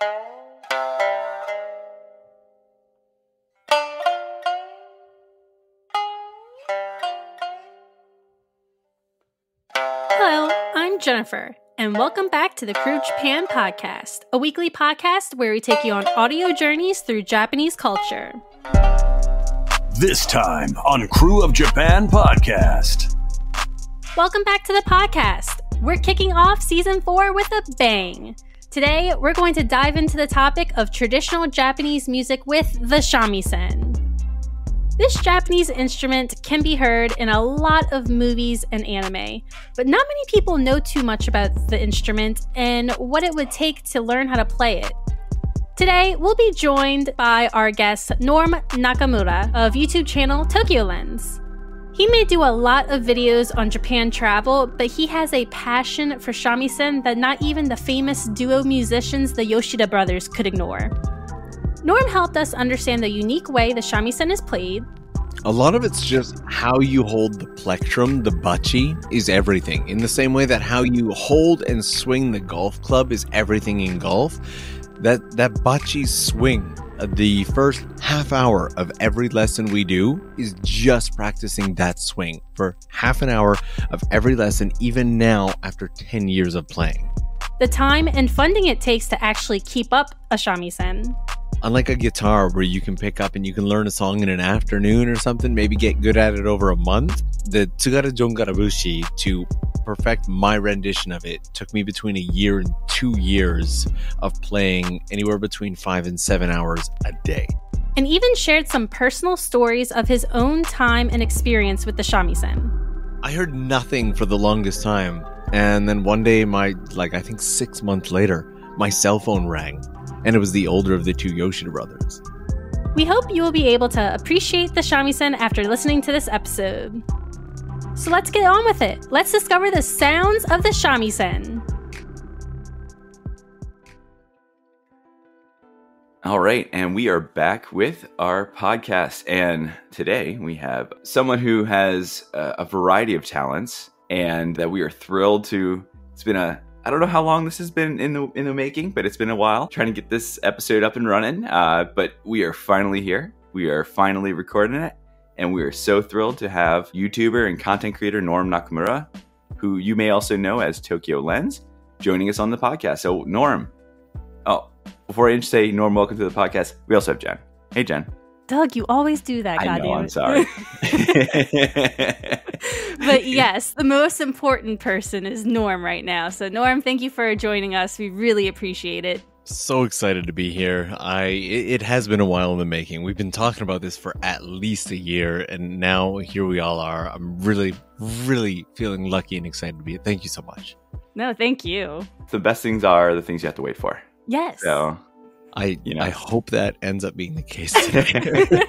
Hello, I'm Jennifer, and welcome back to the Krewe Japan Podcast, a weekly podcast where we take you on audio journeys through Japanese culture. This time on Krewe of Japan podcast. Welcome back to the podcast. We're kicking off season four with a bang. Today, we're going to dive into the topic of traditional Japanese music with the shamisen. This Japanese instrument can be heard in a lot of movies and anime, but not many people know too much about the instrument and what it would take to learn how to play it. Today, we'll be joined by our guest Norm Nakamura of YouTube channel Tokyo Lens. He may do a lot of videos on Japan travel, but he has a passion for shamisen that not even the famous duo musicians, the Yoshida brothers, could ignore. Norm helped us understand the unique way the shamisen is played. A lot of it's just how you hold the plectrum, the bachi, is everything. In the same way that how you hold and swing the golf club is everything in golf, that that bachi swing the first half hour of every lesson we do is just practicing that swing for half an hour of every lesson even now after 10 years of playing. The time and funding it takes to actually keep up a shamisen unlike a guitar where you can pick up and you can learn a song in an afternoon or something, maybe get good at it over a month, the Tsugaru Jongarabushi to perfect my rendition of it took me between a year and two years of playing anywhere between five and seven hours a day. And even shared some personal stories of his own time and experience with the shamisen. I heard nothing for the longest time. And then one day, my, like, I think six months later, my cell phone rang and it was the older of the two Yoshida brothers. We hope you will be able to appreciate the shamisen after listening to this episode. So let's get on with it. Let's discover the sounds of the shamisen. All right, and we are back with our podcast. And today we have someone who has a, variety of talents, and that we are thrilled to. It's been a I don't know how long this has been in the in the making, but it's been a while trying to get this episode up and running. Uh, but we are finally here. We are finally recording it, and we are so thrilled to have YouTuber and content creator Norm Nakamura, who you may also know as Tokyo Lens, joining us on the podcast. So Norm, oh, before I say Norm, welcome to the podcast. We also have Jen. Hey Jen. Doug, you always do that. I know, I'm sorry. but yes, the most important person is Norm right now. So Norm, thank you for joining us. We really appreciate it. So excited to be here. I it, it has been a while in the making. We've been talking about this for at least a year, and now here we all are. I'm really, really feeling lucky and excited to be here. Thank you so much. No, thank you. the best things are the things you have to wait for. Yes. So I You know. I hope that ends up being the case today.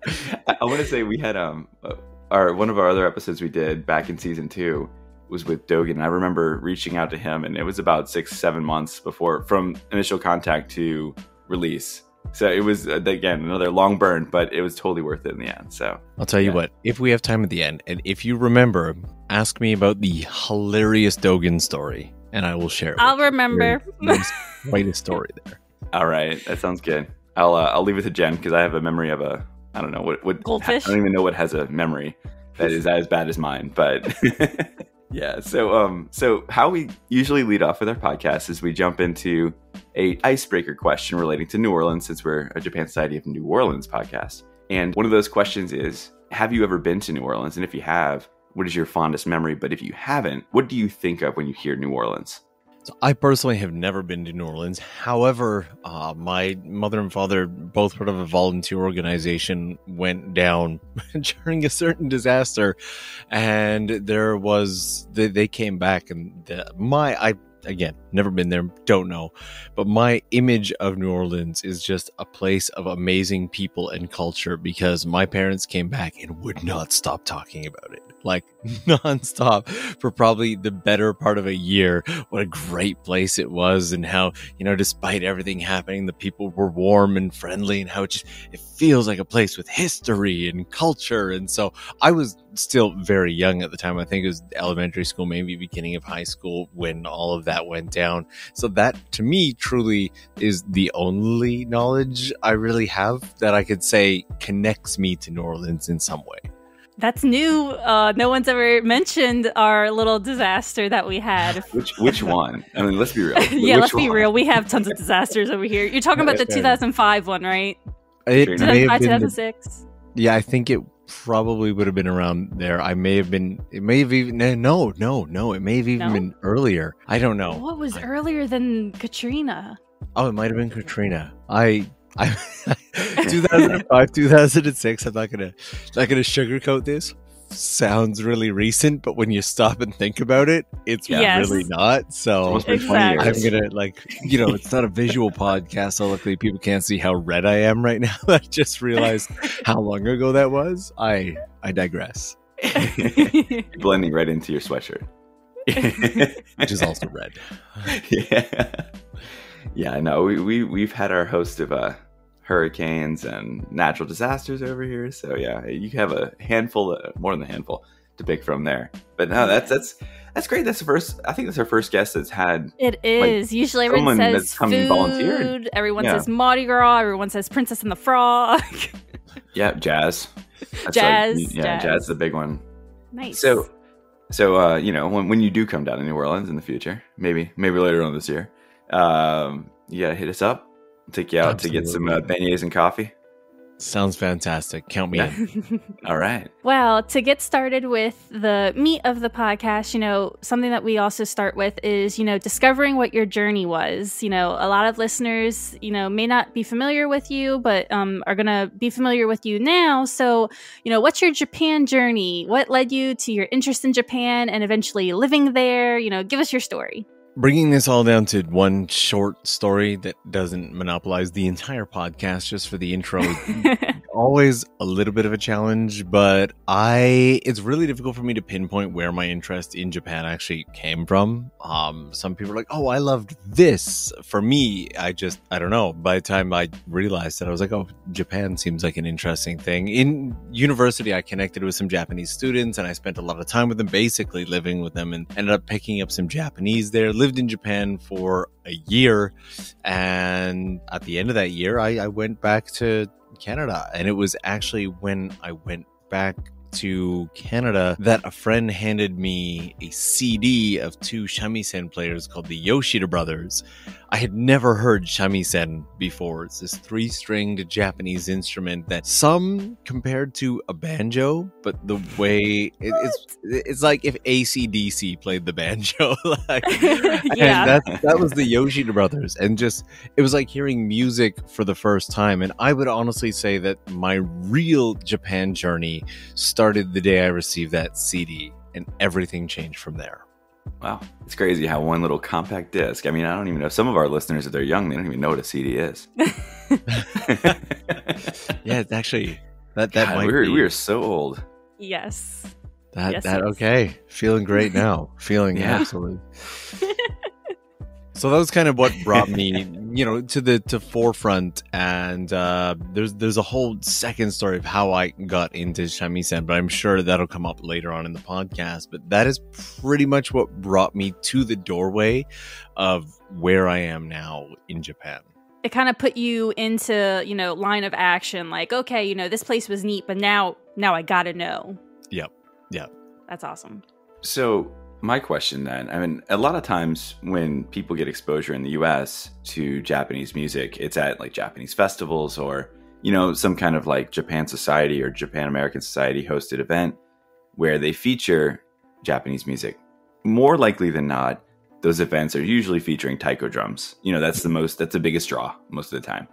I, I want to say we had um uh, our one of our other episodes we did back in season two was with Dogen. I remember reaching out to him, and it was about six seven months before from initial contact to release. So it was uh, again another long burn, but it was totally worth it in the end. So I'll tell you Yeah. what, if we have time at the end, and if you remember, ask me about the hilarious Dogen story, and I will share it. I'll with you. remember. There's quite a story there. all right, that sounds good. I'll uh, I'll leave it to Jen because I have a memory of a I don't know what what Goldfish? I don't even know what has a memory that is as bad as mine, but yeah. So um so how we usually lead off with our podcast is we jump into a icebreaker question relating to New Orleans since we're a Japan Society of New Orleans podcast. And one of those questions is have you ever been to New Orleans? And if you have, what is your fondest memory? But if you haven't, what do you think of when you hear New Orleans? I personally have never been to New Orleans. However, uh, my mother and father, both part of a volunteer organization, went down during a certain disaster, and there was they, they came back, and the, my I again never been there, don't know, but my image of New Orleans is just a place of amazing people and culture because my parents came back and would not stop talking about it. Like nonstop for probably the better part of a year. What a great place it was, and how you know, despite everything happening, the people were warm and friendly, and how it just it feels like a place with history and culture. And so I was still very young at the time. I think it was elementary school, maybe beginning of high school when all of that went down. So that to me truly is the only knowledge I really have that I could say connects me to New Orleans in some way. That's new. Uh, no one's ever mentioned our little disaster that we had. Which which one? I mean, let's be real. yeah, Which let's be real. We have tons of disasters over here. You're talking about the 2005 one, right? It Katrina. may 2005, have been the 2006. Yeah, I think it probably would have been around there. I may have been. It may have even. No, no, no. It may have even No? been earlier. I don't know. What was I- earlier than Katrina? Oh, it might have been Katrina. I. I 2005, 2006. I'm not gonna not gonna sugarcoat this. Sounds really recent, but when you stop and think about it, it's Yes. really not. So Almost been 20 Exactly. I'm gonna like you know it's not a visual podcast, so luckily people can't see how red I am right now. I just realized how long ago that was. I I digress. blending right into your sweatshirt. Which is also red. yeah, yeah. No, we we we've had our host of uh, hurricanes and natural disasters over here. So yeah, you have a handful, uh, more than a handful, to pick from there. But no, that's that's that's great. That's the first. I think that's our first guest that's had. It is. Usually everyone says that's come and volunteered. food. Everyone Yeah. says Mardi Gras. Everyone says Princess and the Frog. Yeah, jazz. That's Jazz, Like, yeah, jazz. jazz is the big one. nice. So, so uh, you know, when when you do come down to New Orleans in the future, maybe maybe later on this year, um, you gotta hit us up. Take you out to get some uh, beignets and coffee. Sounds fantastic. Count me in. All right. Well, to get started with the meat of the podcast, you know, something that we also start with is, you know, discovering what your journey was. You know, a lot of listeners, you know, may not be familiar with you, but um, are going to be familiar with you now. So, you know, what's your Japan journey? What led you to your interest in Japan and eventually living there? You know, give us your story. Bringing this all down to one short story that doesn't monopolize the entire podcast, just for the intro, always a little bit of a challenge, but I it's really difficult for me to pinpoint where my interest in Japan actually came from. Um some people are like, "Oh, I loved this." For me, I just I don't know. By the time I realized that I was like, "Oh, Japan seems like an interesting thing." In university, I connected with some Japanese students and I spent a lot of time with them basically living with them and ended up picking up some Japanese there. Lived in Japan for a year and at the end of that year I, I went back to Canada. And it was actually when I went back to Canada that a friend handed me a CD of two shamisen players called the Yoshida Brothers. I had never heard shamisen before. It's this three stringed Japanese instrument that some compared to a banjo, but the way it, it's it's like if ACDC played the banjo. like, Yeah. and that that was the Yoshida brothers, and just it was like hearing music for the first time. And I would honestly say that my real Japan journey started the day I received that CD, and everything changed from there. Wow, it's crazy how one little compact disc. I mean, I don't even know. Some of our listeners, if they're young, they don't even know what a CD is. Yeah, it's actually that that God, might we're be we're so old. yes. that yes, that yes. okay. Feeling great now. Feeling Yeah. absolutely. so that was kind of what brought me you know to the to forefront. And uh there's there's a whole second story of how i got into shamisen but i'm sure that'll come up later on in the podcast. But that is pretty much what brought me to the doorway of where i am now in japan. It kind of put you into you know line of action like okay you know this place was neat but now now i gotta know. Yep. Yep. that's awesome. So, my question then I mean, a lot of times when people get exposure in the US to Japanese music, it's at like Japanese festivals or, you know, some kind of like Japan Society or Japan American Society hosted event where they feature Japanese music. More likely than not, those events are usually featuring taiko drums. You know, that's the most, that's the biggest draw most of the time.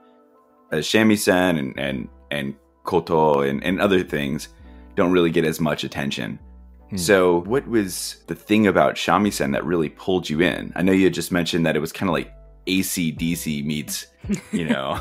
As shamisen and, and, and koto and, and other things don't really get as much attention. Hmm. So, what was the thing about shamisen that really pulled you in? I know you had just mentioned that it was kind of like ACDC meets, you know,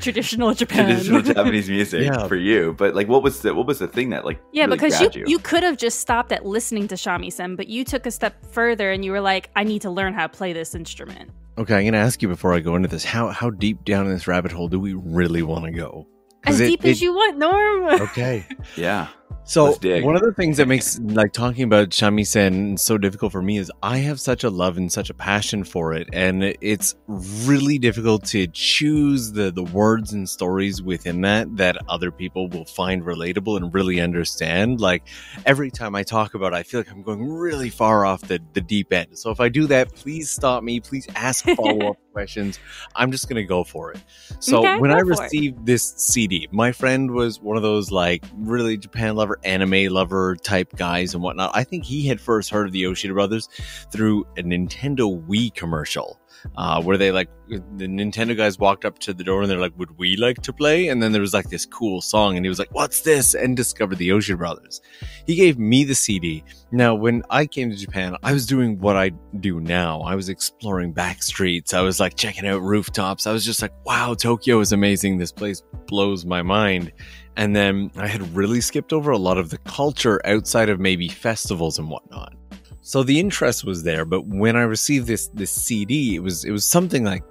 Traditional Japan. traditional Japanese music Yeah. for you. But like, what was the what was the thing that like Yeah, really because you, grabbed you could have just stopped at listening to shamisen, but you took a step further and you were like, I need to learn how to play this instrument. Okay, I'm going to ask you before I go into this. How how deep down in this rabbit hole do we really want to go? As it- deep as you want, Norm. Okay. Yeah. So one of the things that makes like talking about shamisen so difficult for me is I have such a love and such a passion for it, and it's really difficult to choose the the words and stories within that that other people will find relatable and really understand. Like every time I talk about, it, I feel like I'm going really far off the the deep end. So if I do that, please stop me. Please ask follow up questions. I'm just gonna go for it. So Okay, when I received this CD, my friend was one of those like really Japan lover, anime lover type guys and whatnot. I think he had first heard of the Yoshida Brothers through a Nintendo Wii commercial. Uh, where they like the Nintendo guys walked up to the door and they're like, "Would we like to play?" And then there was like this cool song, and he was like, "What's this?" and discovered the Yoshida Brothers. He gave me the CD. Now, when I came to Japan, I was doing what I do now. I was exploring back streets. I was like checking out rooftops. I was just like, wow, Tokyo is amazing. This place blows my mind. And then I had really skipped over a lot of the culture outside of maybe festivals and whatnot. So the interest was there, but when I received this this CD, it was it was something like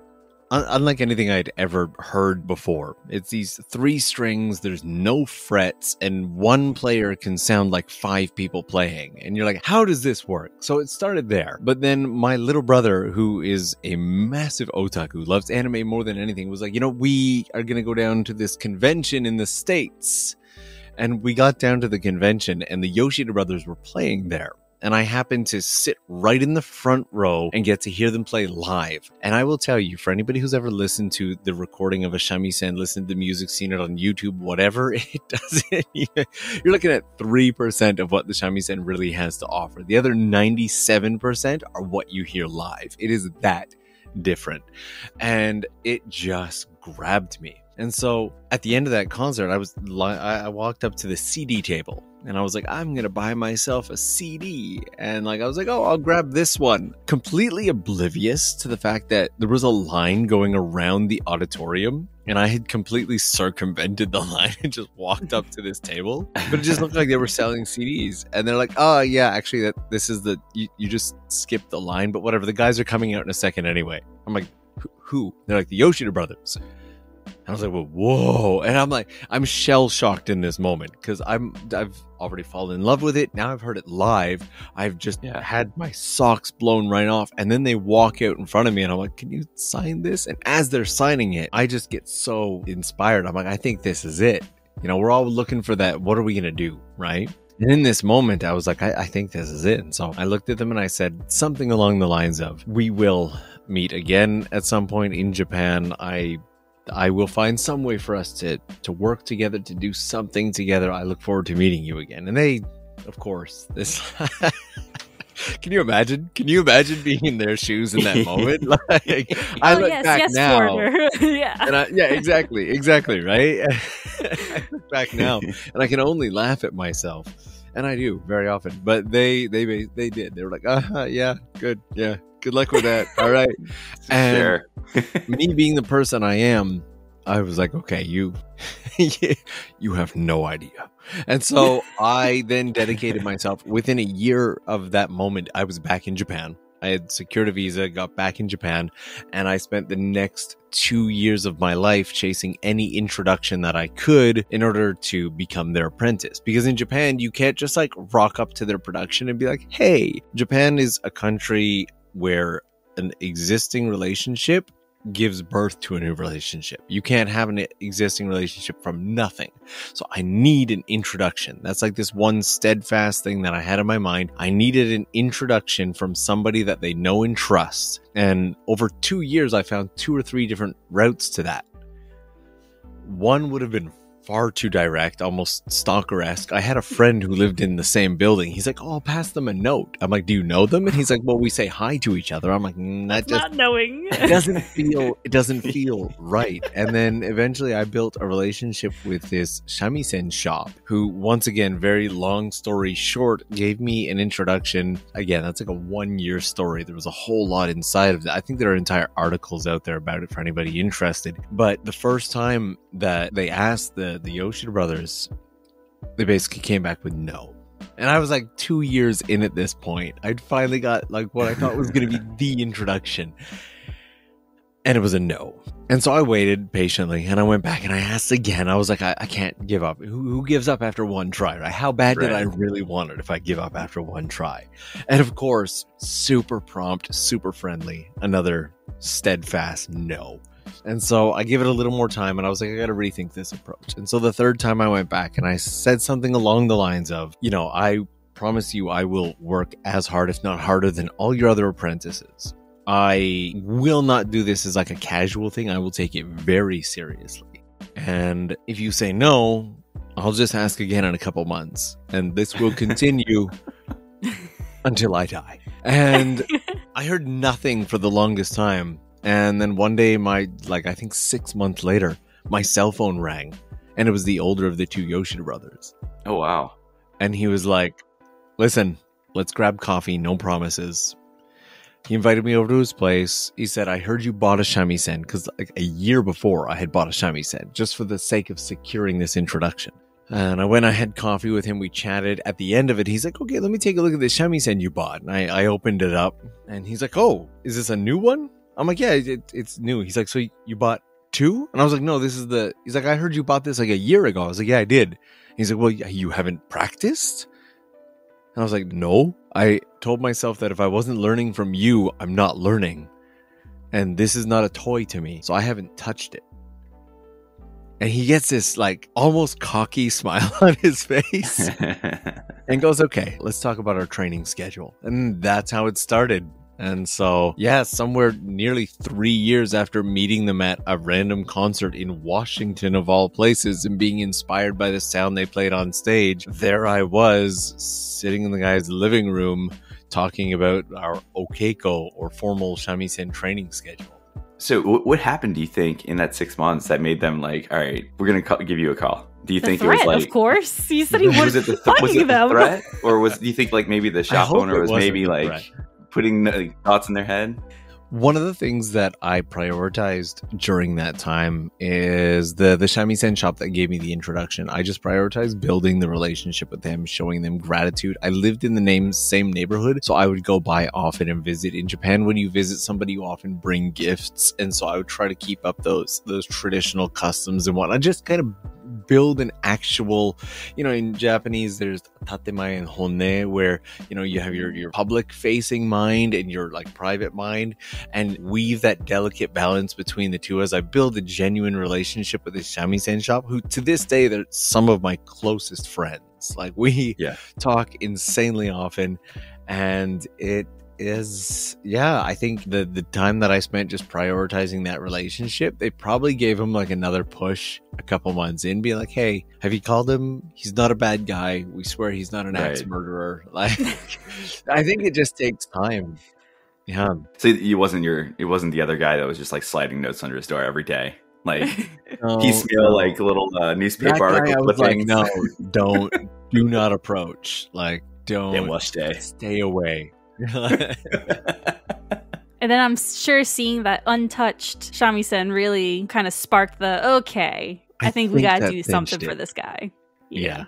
un- unlike anything I'd ever heard before. It's these three strings, there's no frets, and one player can sound like five people playing. And you're like, how does this work? So it started there. But then my little brother, who is a massive otaku, loves anime more than anything, was like, you know, we are going to go down to this convention in the States. And we got down to the convention, and the Yoshida brothers were playing there and I happened to sit right in the front row and get to hear them play live. And I will tell you, for anybody who's ever listened to the recording of a shamisen, listened to the music, seen it on YouTube, whatever, it doesn't. Even, you're looking at three percent of what the shamisen really has to offer. The other ninety-seven percent are what you hear live. It is that different, and it just grabbed me. And so at the end of that concert, I was I walked up to the CD table and I was like, I'm gonna buy myself a CD. And like I was like, oh, I'll grab this one. Completely oblivious to the fact that there was a line going around the auditorium. And I had completely circumvented the line and just walked up to this table. But it just looked like they were selling CDs. And they're like, oh yeah, actually that this is the you, you just skipped the line, but whatever. The guys are coming out in a second anyway. I'm like, "Who- who? They're like the Yoshida brothers. I was like, well, whoa. And I'm like, I'm shell shocked in this moment because I'm, I've already fallen in love with it. Now I've heard it live. I've just Yeah. had my socks blown right off. And then they walk out in front of me and I'm like, can you sign this? And as they're signing it, I just get so inspired. I'm like, I think this is it. You know, we're all looking for that. What are we going to do? Right. And in this moment, I was like, I, I think this is it. And so I looked at them and I said something along the lines of, we will meet again at some point in Japan. I I will find some way for us to to work together to do something together. I look forward to meeting you again. And they, of course, this. Can you imagine? Can you imagine being in their shoes in that moment? Like, I oh, look yes, back yes, now, yeah. and I, yeah, exactly, exactly, right. I look back now, and I can only laugh at myself, and I do very often. But they, they, they did. They were like, uh, yeah, good, yeah, good luck with that. All right. And- sure. me being the person I am, I was like, okay, you, you have no idea. And so I then dedicated myself within a year of that moment. I was back in Japan. I had secured a visa, got back in Japan, and I spent the next two years of my life chasing any introduction that I could in order to become their apprentice. Because in Japan, you can't just like rock up to their production and be like, hey, Japan is a country where an existing relationship gives birth to a new relationship. You can't have an existing relationship from nothing. So I need an introduction. That's like this one steadfast thing that I had in my mind. I needed an introduction from somebody that they know and trust. And over two years, I found two or three different routes to that. One would have been far too direct, almost stalker esque. I had a friend who lived in the same building. He's like, "Oh, I'll pass them a note." I'm like, "Do you know them?" And he's like, "Well, we say hi to each other." I'm like, mm, "That just Not knowing. it doesn't feel it doesn't feel right." And then eventually, I built a relationship with this shamisen shop, who, once again, very long story short, gave me an introduction. Again, that's like a one year story. There was a whole lot inside of that. I think there are entire articles out there about it for anybody interested. But the first time that they asked the the Yoshida brothers, they basically came back with no. And I was like two years in at this point. I'd finally got like what I thought was going to be the introduction. And it was a no. And so I waited patiently and I went back and I asked again. I was like, I, I can't give up. Who, who gives up after one try, right? How bad did I really want it if I give up after one try? And of course, super prompt, super friendly, another steadfast no. And so I give it a little more time and I was like, I got to rethink this approach. And so the third time I went back and I said something along the lines of, you know, I promise you I will work as hard, if not harder, than all your other apprentices. I will not do this as like a casual thing. I will take it very seriously. And if you say no, I'll just ask again in a couple months. And this will continue until I die. And I heard nothing for the longest time. And then one day, my, like, I think six months later, my cell phone rang. And it was the older of the two Yoshida brothers. Oh wow. And he was like, listen, let's grab coffee, no promises. He invited me over to his place. He said, I heard you bought a shamisen because like a year before I had bought a shamisen just for the sake of securing this introduction. And I went, I had coffee with him. We chatted. At the end of it, he's like, okay, let me take a look at this shamisen you bought. And I, I opened it up and he's like, oh, is this a new one? I'm like, yeah, it, it's new. He's like, so you bought two? And I was like, no, this is the, he's like, I heard you bought this like a year ago. I was like, yeah, I did. He's like, well, you haven't practiced? And I was like, no. I told myself that if I wasn't learning from you, I'm not learning. And this is not a toy to me. So I haven't touched it. And he gets this like almost cocky smile on his face and goes, okay, let's talk about our training schedule. And that's how it started. And so, yeah, somewhere nearly three years after meeting them at a random concert in Washington, of all places, and being inspired by the sound they played on stage, there I was sitting in the guy's living room talking about our Okeiko or formal shamisen training schedule. so what happened? Do you think in that six months that made them like, all right, we're gonna give you a call? Do you The think threat, it was like? of course. You said he was was it the th- was it the them. threat, or was do you think like maybe the shop owner was wasn't maybe like threat. Putting thoughts in their head? One of the things that I prioritized during that time is the the shamisen shop that gave me the introduction. I just prioritized building the relationship with them, showing them gratitude. I lived in the name same neighborhood, so I would go by often and visit. In Japan, when you visit somebody, you often bring gifts, and so I would try to keep up those those traditional customs and whatnot. I just kind of build an actual, you know, in Japanese, there's tatemae and honne, where you know you have your your public facing mind and your like private mind and weave that delicate balance between the two as I build a genuine relationship with this shamisen shop, who to this day they're some of my closest friends. Like we Yeah. talk insanely often, and it is yeah i think the the time that i spent just prioritizing that relationship they probably gave him like another push a couple months in being like hey have you called him he's not a bad guy we swear he's not an axe murderer like i think it just takes time yeah So it wasn't your, it wasn't the other guy that was just like sliding notes under his door every day, like No, piecemeal, no. like little uh, newspaper article I was like, no, don't, do not approach. Like, don't wash day. stay away. And then I'm sure seeing that untouched shamisen really kind of sparked the okay. I, I think we got to do something for this guy. yeah.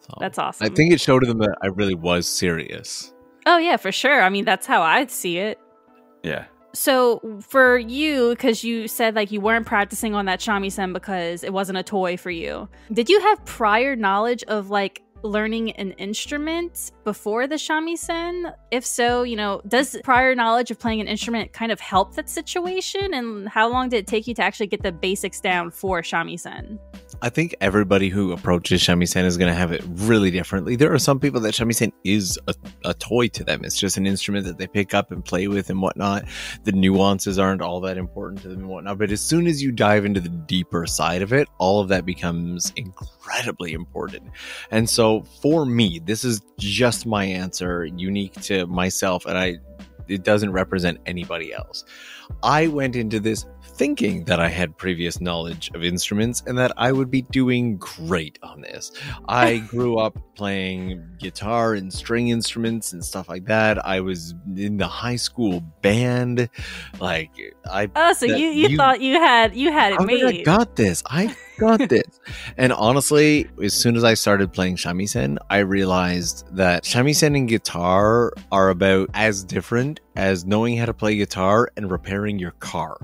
So, That's awesome. I think it showed them that I really was serious. Oh yeah, for sure. I mean, that's how I'd see it. yeah. So for you, because you said like you weren't practicing on that shamisen because it wasn't a toy for you. Did you have prior knowledge of like learning an instrument before the shamisen? If so, you know, does prior knowledge of playing an instrument kind of help that situation? And how long did it take you to actually get the basics down for shamisen? I think everybody who approaches shamisen is going to have it really differently. There are some people that shamisen is a, a toy to them. It's just an instrument that they pick up and play with and whatnot. The nuances aren't all that important to them and whatnot. But as soon as you dive into the deeper side of it, all of that becomes incredibly important. And so for me, this is just my answer, unique to myself, and I it doesn't represent anybody else. I went into this thinking that I had previous knowledge of instruments and that I would be doing great on this. I grew up playing guitar and string instruments and stuff like that. I was in the high school band. Like I Oh, so you, you, you thought you had you had it made. I got this. I got this. and honestly, as soon as I started playing shamisen, I realized that shamisen and guitar are about as different as knowing how to play guitar and repairing your car.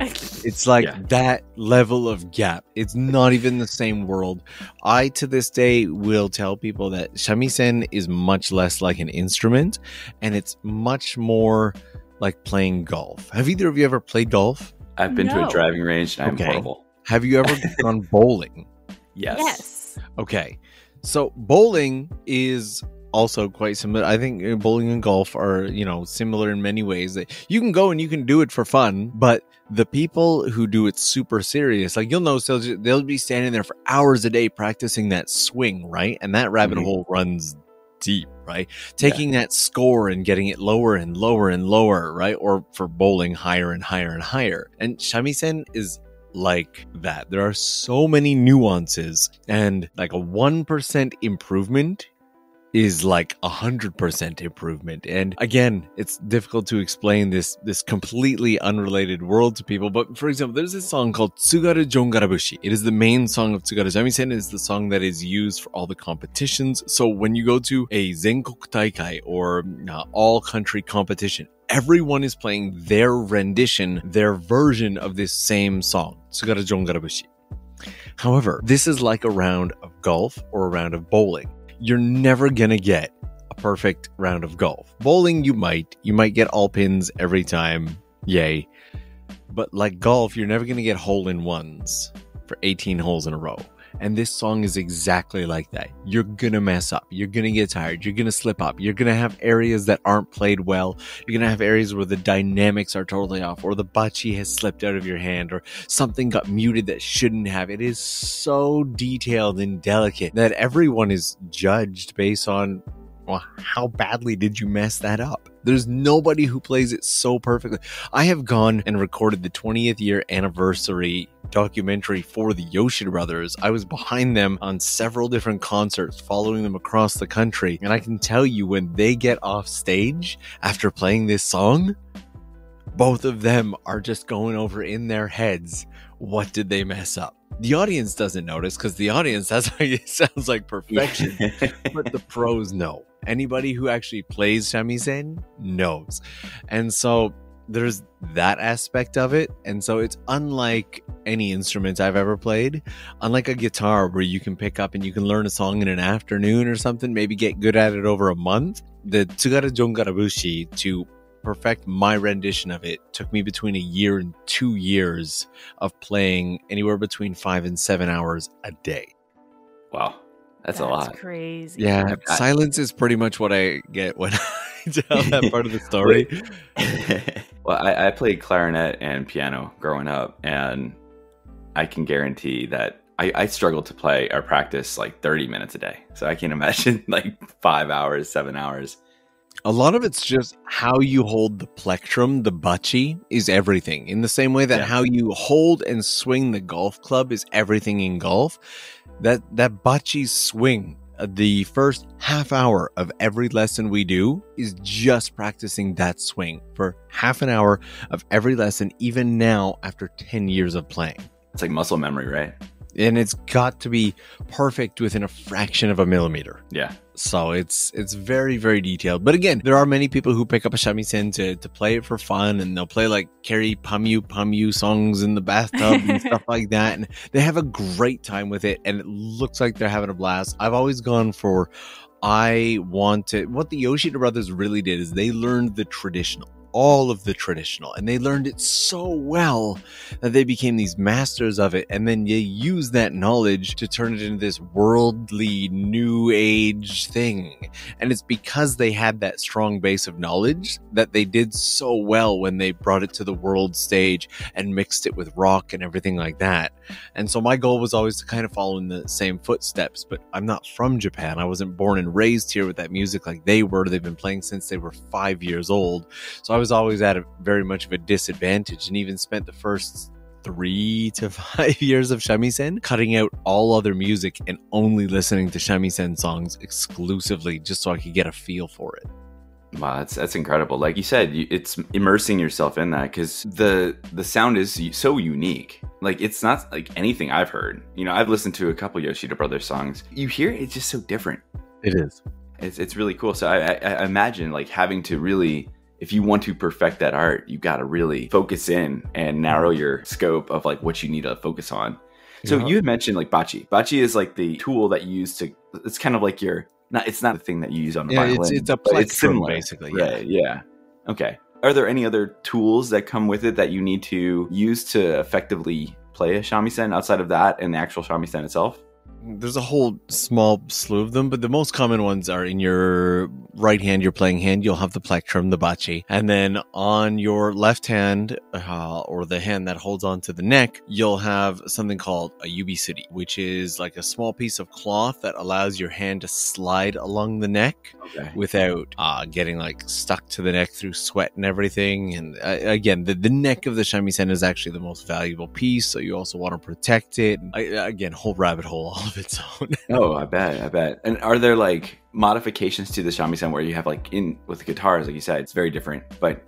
It's like yeah. that level of gap. It's not even the same world. I, to this day, will tell people that shamisen is much less like an instrument and it's much more like playing golf. Have either of you ever played golf? I've been no. to a driving range and I'm okay. horrible. Have you ever gone bowling? Yes. Yes. Okay. So bowling is also quite similar. I think uh, bowling and golf are, you know, similar in many ways. That you can go and you can do it for fun, but the people who do it super serious, like you'll know, they'll, they'll be standing there for hours a day practicing that swing, right? And that rabbit mm-hmm. hole runs deep, right? Taking yeah. that score and getting it lower and lower and lower, right? Or for bowling, higher and higher and higher. And shamisen is like that. There are so many nuances and like a 1% improvement is like a hundred percent improvement. And again, it's difficult to explain this this completely unrelated world to people. But for example, there's this song called Tsugaru Jongarabushi. It is the main song of Tsugaru Shamisen. It is the song that is used for all the competitions. So when you go to a Zenkoku Taikai or uh, all country competition, everyone is playing their rendition, their version of this same song, Tsugaru Jongarabushi. However, this is like a round of golf or a round of bowling you're never going to get a perfect round of golf. Bowling, you might. You might get all pins every time. Yay. But like golf, you're never going to get hole in ones for 18 holes in a row. And this song is exactly like that. You're gonna mess up. You're gonna get tired. You're gonna slip up. You're gonna have areas that aren't played well. You're gonna have areas where the dynamics are totally off, or the bachi has slipped out of your hand, or something got muted that shouldn't have. It is so detailed and delicate that everyone is judged based on well, how badly did you mess that up? There's nobody who plays it so perfectly. I have gone and recorded the 20th year anniversary documentary for the Yoshida brothers. I was behind them on several different concerts, following them across the country. And I can tell you when they get off stage after playing this song, both of them are just going over in their heads what did they mess up? The audience doesn't notice because the audience that's like it sounds like perfection, but the pros know. Anybody who actually plays shamisen knows, and so there's that aspect of it. And so it's unlike any instrument I've ever played, unlike a guitar where you can pick up and you can learn a song in an afternoon or something, maybe get good at it over a month. The Tsugaru Jongarabushi to perfect my rendition of it took me between a year and two years of playing anywhere between five and seven hours a day. Wow. That's, That's a lot. Crazy. Yeah. silence is pretty much what I get when I tell that part of the story. well, I, I played clarinet and piano growing up, and I can guarantee that I, I struggle to play or practice like 30 minutes a day. So I can't imagine like five hours, seven hours. A lot of it's just how you hold the plectrum, the bachi is everything. In the same way that yeah. how you hold and swing the golf club is everything in golf. That that bachi swing, the first half hour of every lesson we do is just practicing that swing for half an hour of every lesson, even now after 10 years of playing. It's like muscle memory, right? And it's got to be perfect within a fraction of a millimeter. Yeah. So it's it's very very detailed. But again, there are many people who pick up a shamisen to to play it for fun, and they'll play like Kyary Pamyu Pamyu songs in the bathtub and stuff like that, and they have a great time with it, and it looks like they're having a blast. I've always gone for I want wanted what the Yoshida brothers really did is they learned the traditional all of the traditional and they learned it so well that they became these masters of it. And then you use that knowledge to turn it into this worldly new age thing. And it's because they had that strong base of knowledge that they did so well when they brought it to the world stage and mixed it with rock and everything like that. And so my goal was always to kind of follow in the same footsteps, but I'm not from Japan. I wasn't born and raised here with that music like they were. They've been playing since they were five years old. So I was always at a very much of a disadvantage and even spent the first three to five years of shamisen cutting out all other music and only listening to shamisen songs exclusively just so I could get a feel for it. Wow, that's that's incredible. Like you said, it's immersing yourself in that because the the sound is so unique. Like it's not like anything I've heard. You know, I've listened to a couple Yoshida Brothers songs. You hear it, it's just so different. It is. It's it's really cool. So I, I, I imagine like having to really, if you want to perfect that art, you got to really focus in and narrow mm-hmm. your scope of like what you need to focus on. So yeah. you had mentioned like bachi. Bachi is like the tool that you use to. It's kind of like your not it's not the thing that you use on the yeah, violin. It's, it's a plectrum, it's similar. basically. Yeah. Right, yeah. Okay. Are there any other tools that come with it that you need to use to effectively play a shamisen outside of that and the actual shamisen itself? There's a whole small slew of them, but the most common ones are in your right hand, your playing hand, you'll have the plectrum, the bachi. And then on your left hand, uh, or the hand that holds onto the neck, you'll have something called a yubisuri, which is like a small piece of cloth that allows your hand to slide along the neck okay. without uh, getting like stuck to the neck through sweat and everything. And uh, again, the, the neck of the shamisen is actually the most valuable piece, so you also want to protect it. I, again, whole rabbit hole of its own. oh, I bet, I bet. And are there like modifications to the shamisen where you have like in with the guitars, like you said, it's very different, but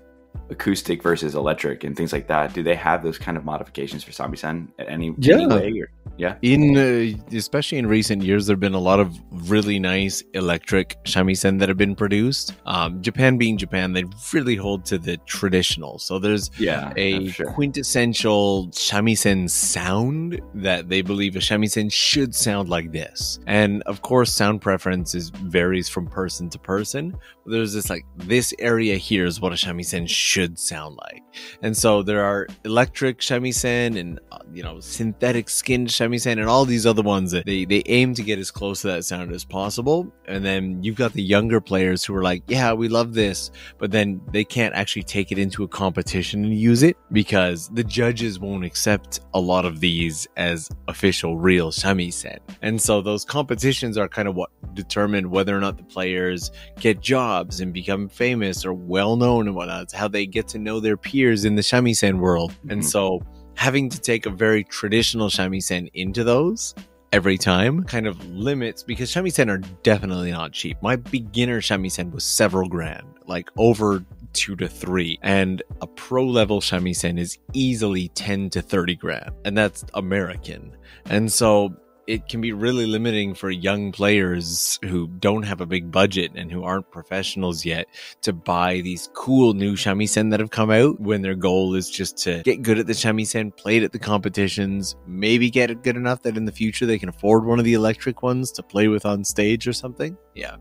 acoustic versus electric and things like that. Do they have those kind of modifications for shamisen at any, yeah. any way? Or, yeah. In uh, especially in recent years, there've been a lot of really nice electric shamisen that have been produced. Um, Japan being Japan, they really hold to the traditional. So there's yeah, a sure. quintessential shamisen sound that they believe a shamisen should sound like this. And of course, sound preferences varies from person to person. But there's this like this area here is what a shamisen should sound like. And so there are electric shamisen and uh, you know synthetic skin shamisen and all these other ones that they they aim to get as close to that sound as possible. And then you've got the younger players who are like, yeah, we love this, but then they can't actually take it into a competition and use it because the judges won't accept a lot of these as official real shamisen. And so those competitions are kind of what determine whether or not the players get jobs and become famous or well known and whatnot. It's how they get to know their peers in the shamisen world. Mm-hmm. And so having to take a very traditional shamisen into those every time kind of limits because shamisen are definitely not cheap. My beginner shamisen was several grand, like over two to three, and a pro level shamisen is easily 10 to 30 grand, and that's American. And so it can be really limiting for young players who don't have a big budget and who aren't professionals yet to buy these cool new shamisen that have come out when their goal is just to get good at the shamisen, play it at the competitions, maybe get it good enough that in the future they can afford one of the electric ones to play with on stage or something. Yeah.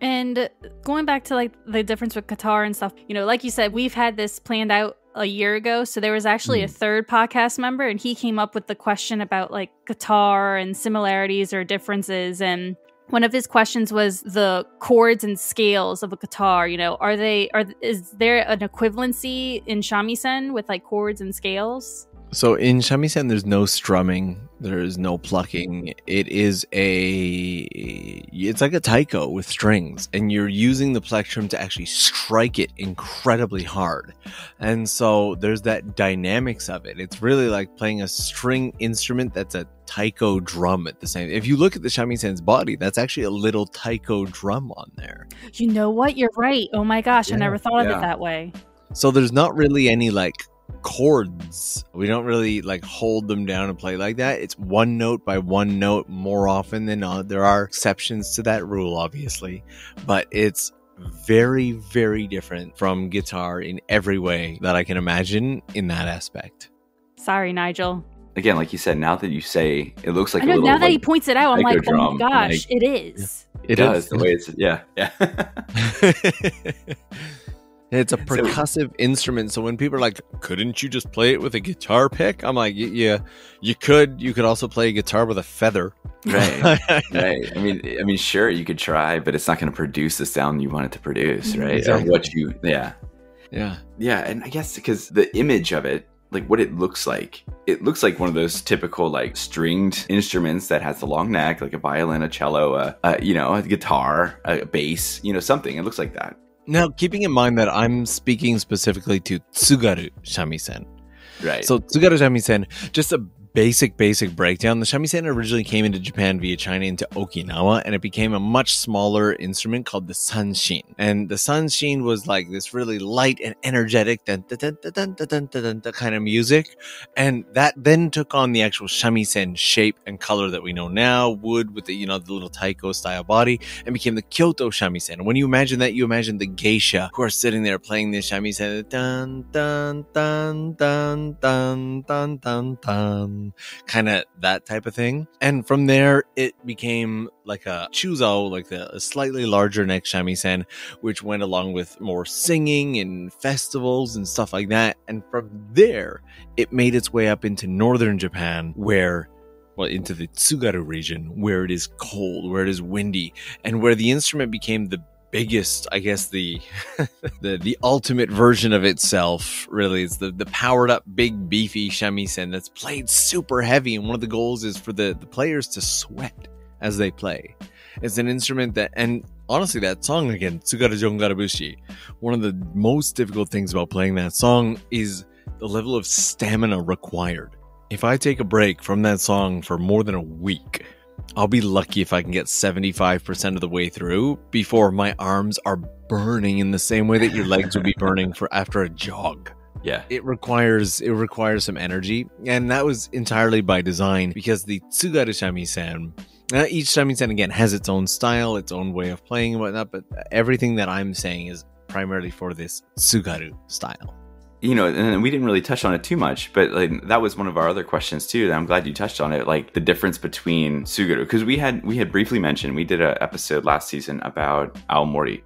And going back to like the difference with guitar and stuff, you know, like you said, we've had this planned out a year ago. So there was actually mm. a third podcast member, and he came up with the question about like guitar and similarities or differences. And one of his questions was the chords and scales of a guitar. You know, are they are is there an equivalency in shamisen with like chords and scales? So in shamisen, there's no strumming, there is no plucking. It is a, it's like a taiko with strings, and you're using the plectrum to actually strike it incredibly hard. And so there's that dynamics of it. It's really like playing a string instrument that's a taiko drum at the same. If you look at the shamisen's body, that's actually a little taiko drum on there. You know what? You're right. Oh my gosh, yeah, I never thought yeah. of it that way. So there's not really any like chords. We don't really like hold them down and play like that. It's one note by one note more often than not. There are exceptions to that rule, obviously, but it's very, very different from guitar in every way that I can imagine in that aspect. Sorry, Nigel. Again, like you said, now that you say it looks like I know, little, now that like, he points it out, I'm like, oh my gosh, like, it is. It, it does. The way it's yeah, yeah. It's a percussive instrument. So when people are like, couldn't you just play it with a guitar pick? I'm like, yeah, you could. You could also play a guitar with a feather. Right. right. I mean, I mean, sure, you could try, but it's not going to produce the sound you want it to produce, mm-hmm. right? Exactly. Or what you, yeah. Yeah. Yeah. And I guess because the image of it, like what it looks like, it looks like one of those typical like stringed instruments that has a long neck, like a violin, a cello, a, a you know, a guitar, a bass, you know, something. It looks like that. Now, keeping in mind that I'm speaking specifically to Tsugaru shamisen. Right. So Tsugaru shamisen, just a basic, basic breakdown, the shamisen originally came into Japan via China into Okinawa, and it became a much smaller instrument called the sanshin. And the sanshin was like this really light and energetic dun, dun, dun, kind of music, and that then took on the actual shamisen shape and color that we know now, wood with the you know the little taiko style body, and became the Kyoto shamisen. And when you imagine that, you imagine the geisha who are sitting there playing the shamisen, dun dun dun dun dun dun dun kind of that type of thing. And from there, it became like a chuzao, like the a slightly larger neck shamisen, which went along with more singing and festivals and stuff like that. And from there, it made its way up into northern Japan, where well, into the Tsugaru region, where it is cold, where it is windy, and where the instrument became the biggest i guess the the the ultimate version of itself really it's the the powered up big beefy shamisen that's played super heavy and one of the goals is for the the players to sweat as they play. It's an instrument that and honestly that song again tsugaru jongarabushi one of the most difficult things about playing that song is the level of stamina required. If i take a break from that song for more than a week I'll be lucky if I can get 75% of the way through before my arms are burning in the same way that your legs would be burning for after a jog. yeah. It requires it requires some energy, and that was entirely by design because the Tsugaru shamisen, uh, each shamisen again has its own style, its own way of playing and whatnot, but everything that I'm saying is primarily for this Tsugaru style. You know, and we didn't really touch on it too much, but like that was one of our other questions too. And I'm glad you touched on it, like the difference between Tsugaru, because we had we had briefly mentioned we did an episode last season about Aomori,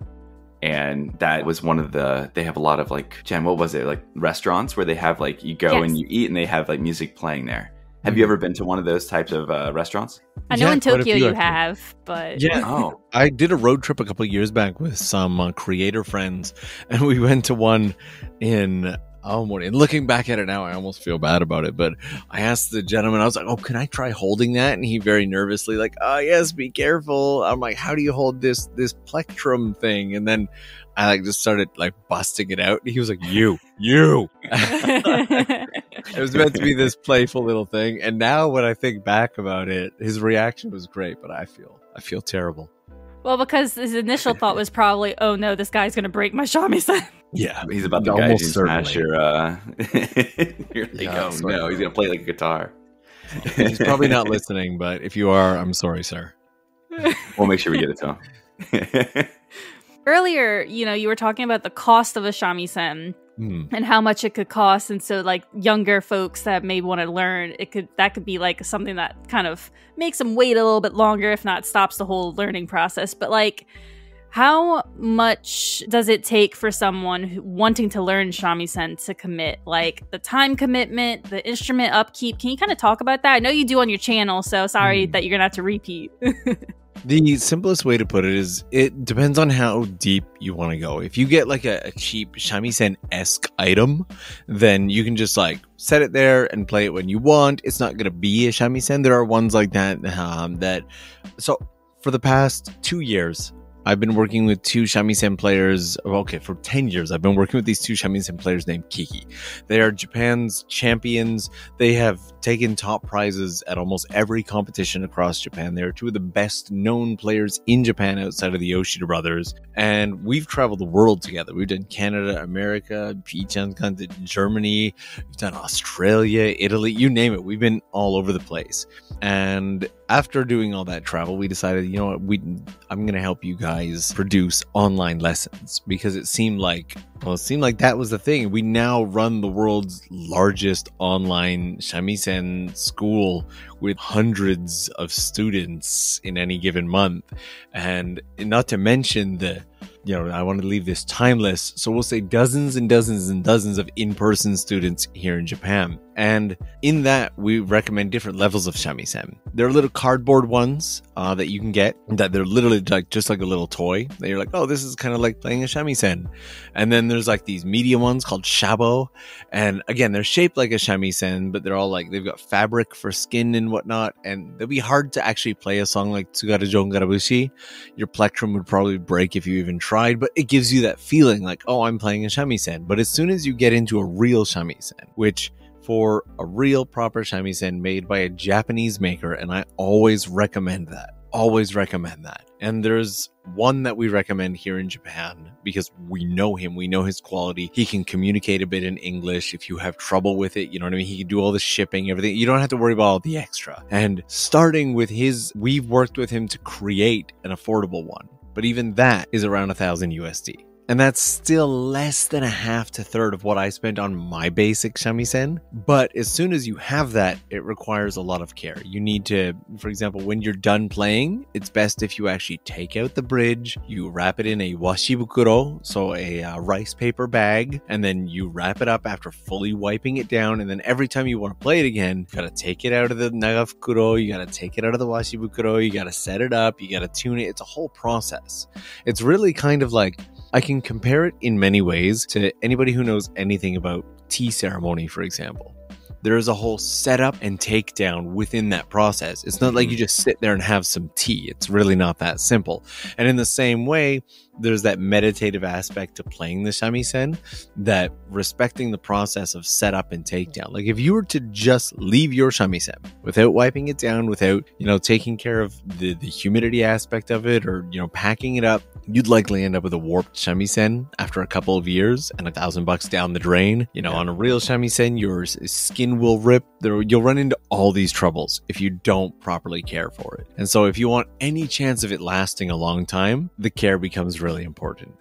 and that was one of the they have a lot of like Jen, what was it like restaurants where they have like you go Yes. and you eat and they have like music playing there. Have you ever been to one of those types of uh, restaurants? I know Yeah, in Tokyo you have, but Yeah. Oh, I did a road trip a couple of years back with some uh, creator friends, and we went to one in Oh, Aomori. And looking back at it now, I almost feel bad about it. But I asked the gentleman, I was like, "Oh, can I try holding that?" And he very nervously, like, "Oh, yes, be careful." I'm like, "How do you hold this this plectrum thing?" And then I like just started like busting it out. And he was like, "You, you." it was meant to be this playful little thing, and now when I think back about it, his reaction was great, but I feel I feel terrible. Well, because his initial thought was probably, "Oh no, this guy's gonna break my shamisen." Yeah, he's about to Almost guys smash certainly. your. Uh... You're like, Yeah, oh sorry. no, he's gonna play like a guitar. He's probably not listening, but if you are, I'm sorry, sir. We'll make sure we get it to him. Earlier, you know, you were talking about the cost of a shamisen Hmm. and how much it could cost, and so like younger folks that may want to learn, it could that could be like something that kind of makes them wait a little bit longer, if not stops the whole learning process. But like, how much does it take for someone who, wanting to learn shamisen to commit? Like the time commitment, the instrument upkeep. Can you kind of talk about that? I know you do on your channel, so sorry Hmm. that you're gonna have to repeat. The simplest way to put it is it depends on how deep you want to go. If you get like a, a cheap shamisen esque item, then you can just like set it there and play it when you want. It's not going to be a shamisen. There are ones like that um, that. So for the past two years, I've been working with two shamisen players. Okay, for 10 years, I've been working with these two shamisen players named Kiki. They are Japan's champions. They have taken top prizes at almost every competition across Japan. They're two of the best known players in Japan outside of the Yoshida brothers. And we've traveled the world together. We've done Canada, America, Pichan's Germany, we've done Australia, Italy, you name it. We've been all over the place. And after doing all that travel, we decided, you know what, we I'm gonna help you guys produce online lessons because it seemed like well, it seemed like that was the thing. We now run the world's largest online shamisen school with hundreds of students in any given month, and not to mention the you know, I want to leave this timeless. So we'll say dozens and dozens and dozens of in person students here in Japan. And in that, we recommend different levels of shamisen. There are little cardboard ones uh, that you can get that they're literally like just like a little toy that you're like, oh, this is kind of like playing a shamisen. And then there's like these medium ones called shabo. And again, they're shaped like a shamisen, but they're all like, they've got fabric for skin and whatnot. And they'll be hard to actually play a song like Tsugaru Jongarabushi. Your plectrum would probably break if you even tried, but it gives you that feeling like, oh, I'm playing a shamisen. But as soon as you get into a real shamisen, which for a real proper shamisen made by a Japanese maker, and I always recommend that. Always recommend that. And there's one that we recommend here in Japan because we know him, we know his quality. He can communicate a bit in English. If you have trouble with it, you know what I mean? He can do all the shipping, everything. You don't have to worry about all the extra. And starting with his, we've worked with him to create an affordable one. But even that is around a thousand USD. And that's still less than a half to third of what I spent on my basic shamisen. But as soon as you have that, it requires a lot of care. You need to, for example, when you're done playing, it's best if you actually take out the bridge, you wrap it in a washibukuro, so a uh, rice paper bag, and then you wrap it up after fully wiping it down. And then every time you want to play it again, you gotta take it out of the nagafukuro, you gotta take it out of the washibukuro, you gotta set it up, you gotta tune it. It's a whole process. It's really kind of like I can compare it in many ways to anybody who knows anything about tea ceremony, for example. There is a whole setup and takedown within that process. It's not like mm-hmm. you just sit there and have some tea. It's really not that simple. And in the same way, there's that meditative aspect to playing the shamisen that respecting the process of setup and takedown. Like if you were to just leave your shamisen without wiping it down, without, you know, taking care of the, the humidity aspect of it or, you know, packing it up, you'd likely end up with a warped shamisen after a couple of years and a thousand bucks down the drain. You know, on a real shamisen, your skin will rip. There, you'll run into all these troubles if you don't properly care for it. And so, if you want any chance of it lasting a long time, the care becomes really important.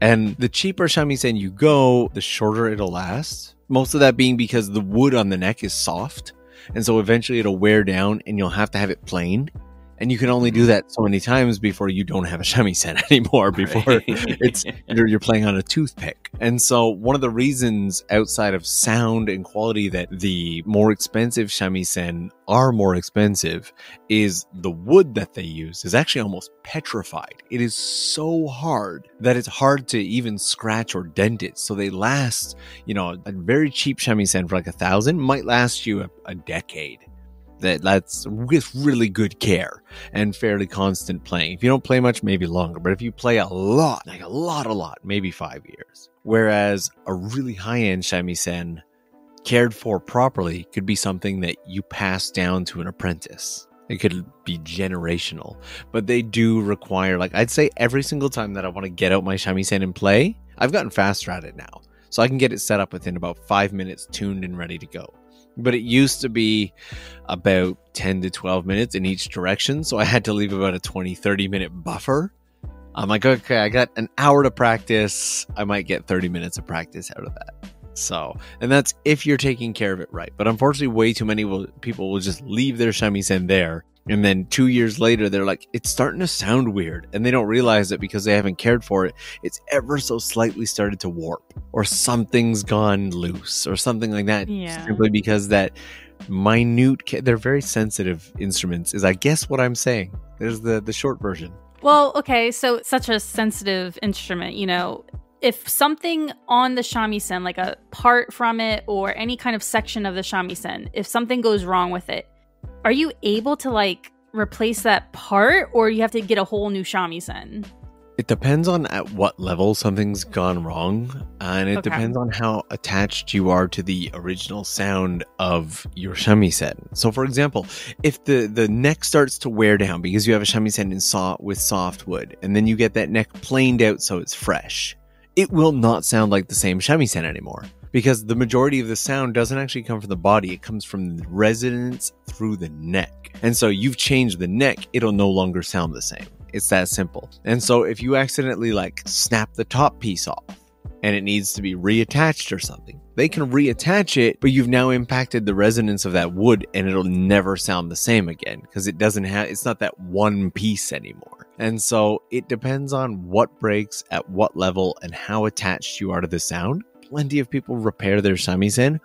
And the cheaper shamisen you go, the shorter it'll last. Most of that being because the wood on the neck is soft. And so eventually it'll wear down and you'll have to have it plain and you can only do mm-hmm. that so many times before you don't have a shamisen anymore before right. it's you're, you're playing on a toothpick. And so one of the reasons outside of sound and quality that the more expensive shamisen are more expensive is the wood that they use is actually almost petrified. It is so hard that it's hard to even scratch or dent it. So they last you know a very cheap shamisen for like a thousand might last you a, a decade that that's with really good care and fairly constant playing. If you don't play much, maybe longer, but if you play a lot, like a lot, a lot, maybe five years. Whereas a really high end shamisen, cared for properly, could be something that you pass down to an apprentice. It could be generational, but they do require, like, I'd say every single time that I want to get out my shamisen and play, I've gotten faster at it now. So I can get it set up within about five minutes, tuned and ready to go but it used to be about 10 to 12 minutes in each direction. So I had to leave about a 20, 30 minute buffer. I'm like, okay, I got an hour to practice. I might get 30 minutes of practice out of that. So, and that's if you're taking care of it right. But unfortunately, way too many will, people will just leave their shamisen there and then two years later, they're like, it's starting to sound weird. And they don't realize it because they haven't cared for it. It's ever so slightly started to warp or something's gone loose or something like that. Yeah. Simply because that minute, they're very sensitive instruments, is I guess what I'm saying. There's the, the short version. Well, okay. So, such a sensitive instrument, you know, if something on the shamisen, like a part from it or any kind of section of the shamisen, if something goes wrong with it, are you able to like replace that part or you have to get a whole new shamisen? It depends on at what level something's gone wrong, and it okay. depends on how attached you are to the original sound of your shamisen. So, for example, if the the neck starts to wear down because you have a shamisen in saw with soft wood, and then you get that neck planed out so it's fresh, it will not sound like the same shamisen anymore because the majority of the sound doesn't actually come from the body, it comes from the resonance through the neck. And so you've changed the neck, it'll no longer sound the same. It's that simple. And so if you accidentally like snap the top piece off and it needs to be reattached or something, they can reattach it, but you've now impacted the resonance of that wood and it'll never sound the same again because it doesn't have, it's not that one piece anymore. And so it depends on what breaks at what level and how attached you are to the sound. Plenty of people repair their shamisen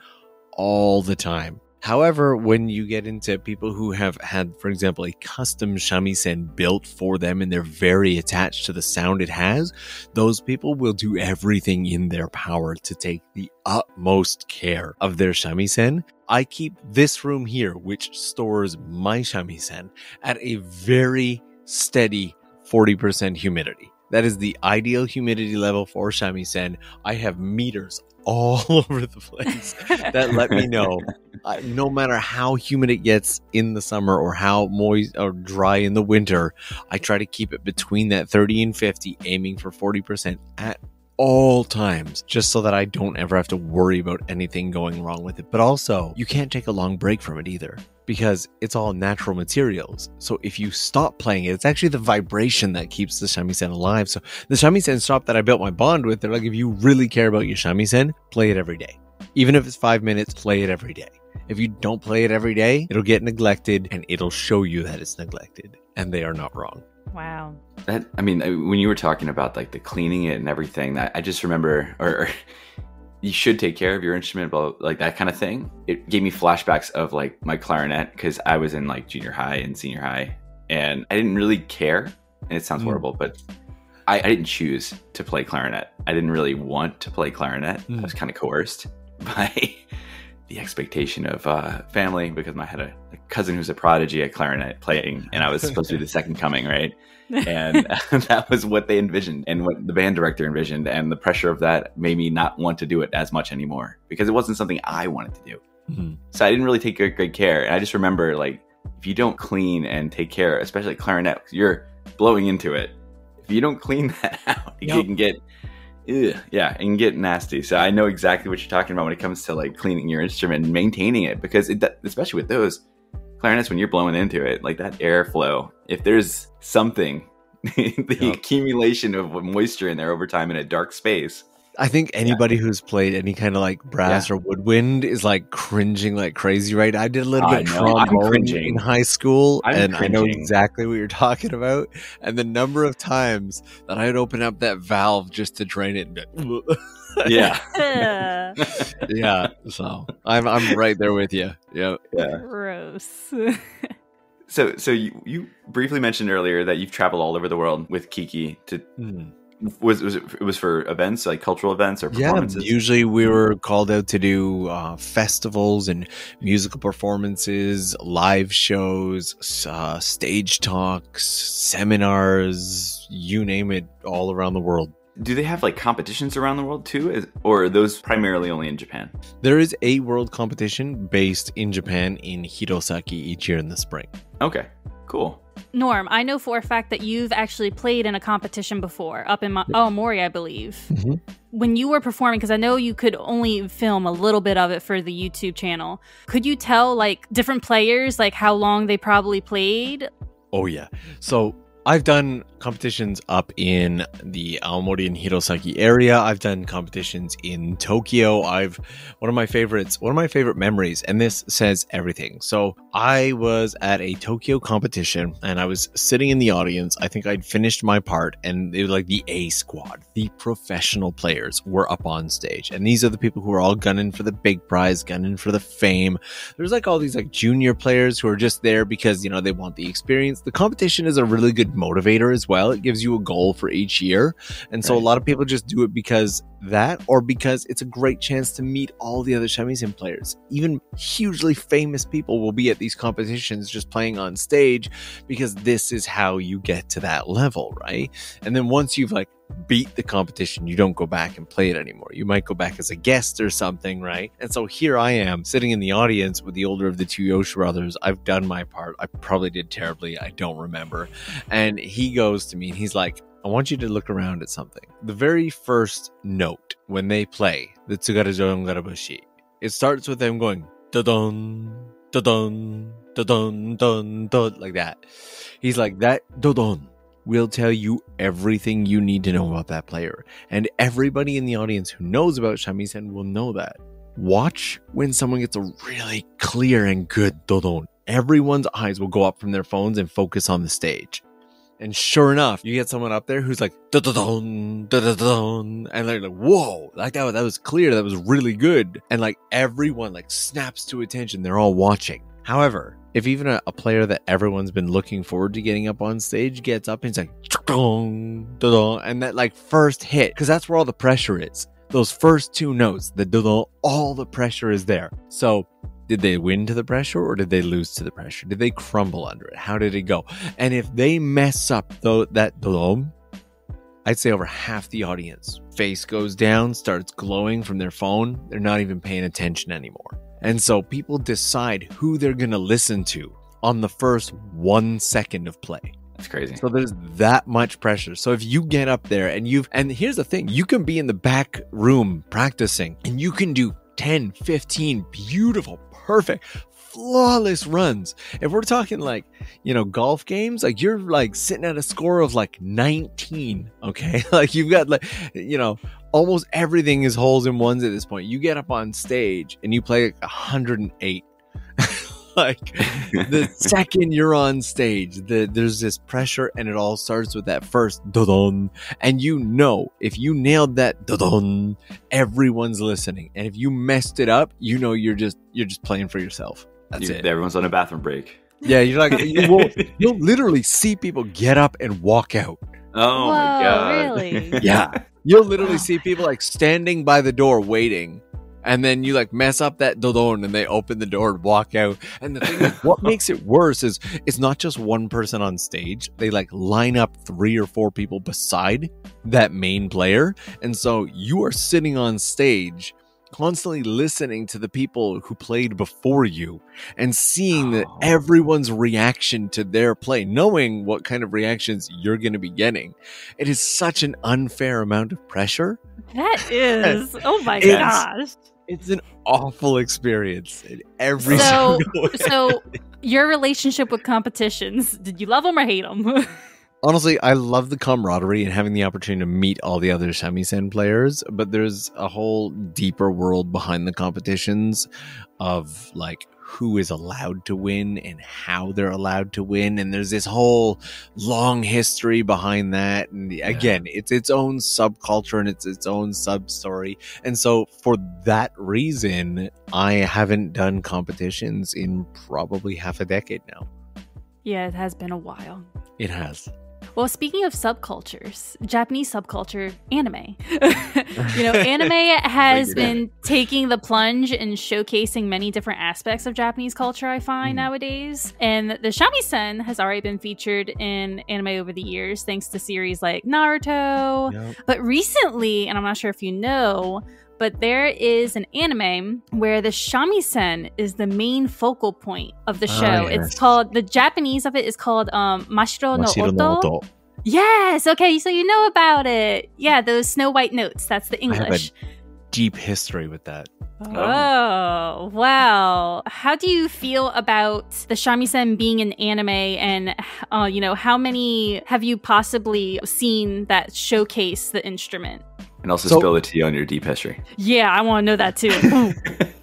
all the time. However, when you get into people who have had, for example, a custom shamisen built for them and they're very attached to the sound it has, those people will do everything in their power to take the utmost care of their shamisen. I keep this room here, which stores my shamisen, at a very steady 40% humidity. That is the ideal humidity level for shamisen. I have meters all over the place that let me know uh, no matter how humid it gets in the summer or how moist or dry in the winter, I try to keep it between that 30 and 50, aiming for 40% at all times, just so that I don't ever have to worry about anything going wrong with it. But also, you can't take a long break from it either because it's all natural materials. So if you stop playing it, it's actually the vibration that keeps the shamisen alive. So the shamisen shop that I built my bond with, they're like, if you really care about your shamisen, play it every day. Even if it's five minutes, play it every day. If you don't play it every day, it'll get neglected and it'll show you that it's neglected. And they are not wrong. Wow. That I mean, when you were talking about like the cleaning it and everything, that I just remember, or, or you should take care of your instrument, but like that kind of thing. It gave me flashbacks of like my clarinet because I was in like junior high and senior high, and I didn't really care. And it sounds Mm. horrible, but I, I didn't choose to play clarinet. I didn't really want to play clarinet. I Mm. was kind of coerced by the expectation of uh, family because I had a, a cousin who's a prodigy at clarinet playing, and I was supposed to be the second coming, right? and that was what they envisioned and what the band director envisioned and the pressure of that made me not want to do it as much anymore because it wasn't something i wanted to do Mhm. so i didn't really take great, great care and i just remember like if you don't clean and take care especially clarinet, you're blowing into it if you don't clean that out it Yep. can get ugh, yeah and get nasty so i know exactly what you're talking about when it comes to like cleaning your instrument and maintaining it because it, especially with those clarinets when you're blowing into it like that airflow if there's something the Yep. accumulation of moisture in there over time in a dark space I think anybody who's played any kind of like brass or woodwind is like cringing like crazy, right? I did a little I bit of know, I'm trombone cringing. in high school, I'm and I know exactly what you're talking about. And the number of times that I'd open up that valve just to drain it, and be yeah yeah. So I'm I'm right there with you. Yeah. yeah Gross. so so you, you briefly mentioned earlier that you've traveled all over the world with kiki to Hmm. Was, was it, it was for events like cultural events or performances? Yeah, usually we were called out to do uh, festivals and musical performances, live shows, uh, stage talks, seminars, you name it, all around the world. do they have like competitions around the world too Is, or are those primarily only in japan There is a world competition based in Japan in Hirosaki each year in the spring. okay cool Norm, I know for a fact that you've actually played in a competition before up in Mo- oh Mori, I believe. Mhm. When you were performing, because I know you could only film a little bit of it for the YouTube channel. Could you tell like different players like how long they probably played? Oh yeah. So I've done competitions up in the Aomori and Hirosaki area. I've done competitions in Tokyo. I've one of my favorites, one of my favorite memories, and this says everything. So I was at a Tokyo competition and I was sitting in the audience. I think I'd finished my part, and it was like the A squad, the professional players were up on stage. And these are the people who are all gunning for the big prize, gunning for the fame there's like all these like junior players who are just there because you know they want the experience the competition is a really good motivator as well it gives you a goal for each year and so Right. a lot of people just do it because that or because it's a great chance to meet all the other shamisen players even hugely famous people will be at these competitions just playing on stage because this is how you get to that level right and then once you've like beat the competition, you don't go back and play it anymore. You might go back as a guest or something, right? And so here I am sitting in the audience with the older of the two Yoshi brothers. I've done my part. I probably did terribly. I don't remember. And he goes to me and he's like, I want you to look around at something. The very first note when they play the Tsugaru Garabushi, it starts with them going da dun da dun dun like that. He's like that da dun will tell you everything you need to know about that player. And everybody in the audience who knows about shamisen will know that. Watch when someone gets a really clear and good dodon. Everyone's eyes will go up from their phones and focus on the stage. And sure enough, you get someone up there who's like, da da dun, da da dun, and they're like, whoa, like that, that was clear. That was really good. And like everyone like snaps to attention. They're all watching. However, if even a, a player that everyone's been looking forward to getting up on stage gets up and it's like, and that like first hit, because that's where all the pressure is. Those first two notes, the all the pressure is there. So did they win to the pressure or did they lose to the pressure? Did they crumble under it? How did it go? And if they mess up though that dome, I'd say over half the audience face goes down, starts glowing from their phone. They're not even paying attention anymore. And so people decide who they're going to listen to on the first one second of play. That's crazy. So there's that much pressure. So if you get up there and you've, and here's the thing, you can be in the back room practicing and you can do 10, 15 beautiful, perfect, flawless runs. If we're talking like, you know, golf games, like you're like sitting at a score of like 19, okay? like you've got like, you know, almost everything is holes in ones at this point. You get up on stage and you play like 108. like the second you're on stage, the, there's this pressure and it all starts with that first dun and you know if you nailed that dun everyone's listening. And if you messed it up, you know you're just you're just playing for yourself. That's You- it. Everyone's on a bathroom break. Yeah, you're like you will, you'll literally see people get up and walk out. Oh Whoa, my god. really? Yeah. You'll literally see people like standing by the door waiting. And then you like mess up that dodon and they open the door and walk out. And the thing is, what makes it worse is it's not just one person on stage. They like line up three or four people beside that main player. And so you are sitting on stage constantly listening to the people who played before you and seeing that Oh. everyone's reaction to their play, knowing what kind of reactions you're going to be getting. It is such an unfair amount of pressure. That is. Oh my It's- gosh. It's an awful experience in every So, single way. so your relationship with competitions, did you love them or hate them? Honestly, I love the camaraderie and having the opportunity to meet all the other shamisen players, but there's a whole deeper world behind the competitions of like who is allowed to win and how they're allowed to win and there's this whole long history behind that and again it's its own subculture and it's its own sub story and so for that reason i haven't done competitions in probably half a decade now. Yeah, it has been a while. it has Well, speaking of subcultures, Japanese subculture, anime. you know, anime has been taking the plunge and showcasing many different aspects of Japanese culture, I find Mm. nowadays. And the shamisen has already been featured in anime over the years, thanks to series like Naruto. Yep. But recently, and I'm not sure if you know, but there is an anime where the shamisen is the main focal point of the Ah, show. yes. It's called the Japanese of it is called um Mashiro no Mashiro no Oto. Oto. Yes, okay, so you know about it. Yeah, those Snow White notes. That's the have a- English. deep history with that Oh, wow. How do you feel about the shamisen being an anime and uh, you know, how many have you possibly seen that showcase the instrument? And also So- spill the tea on your deep history. Yeah, I want to know that too.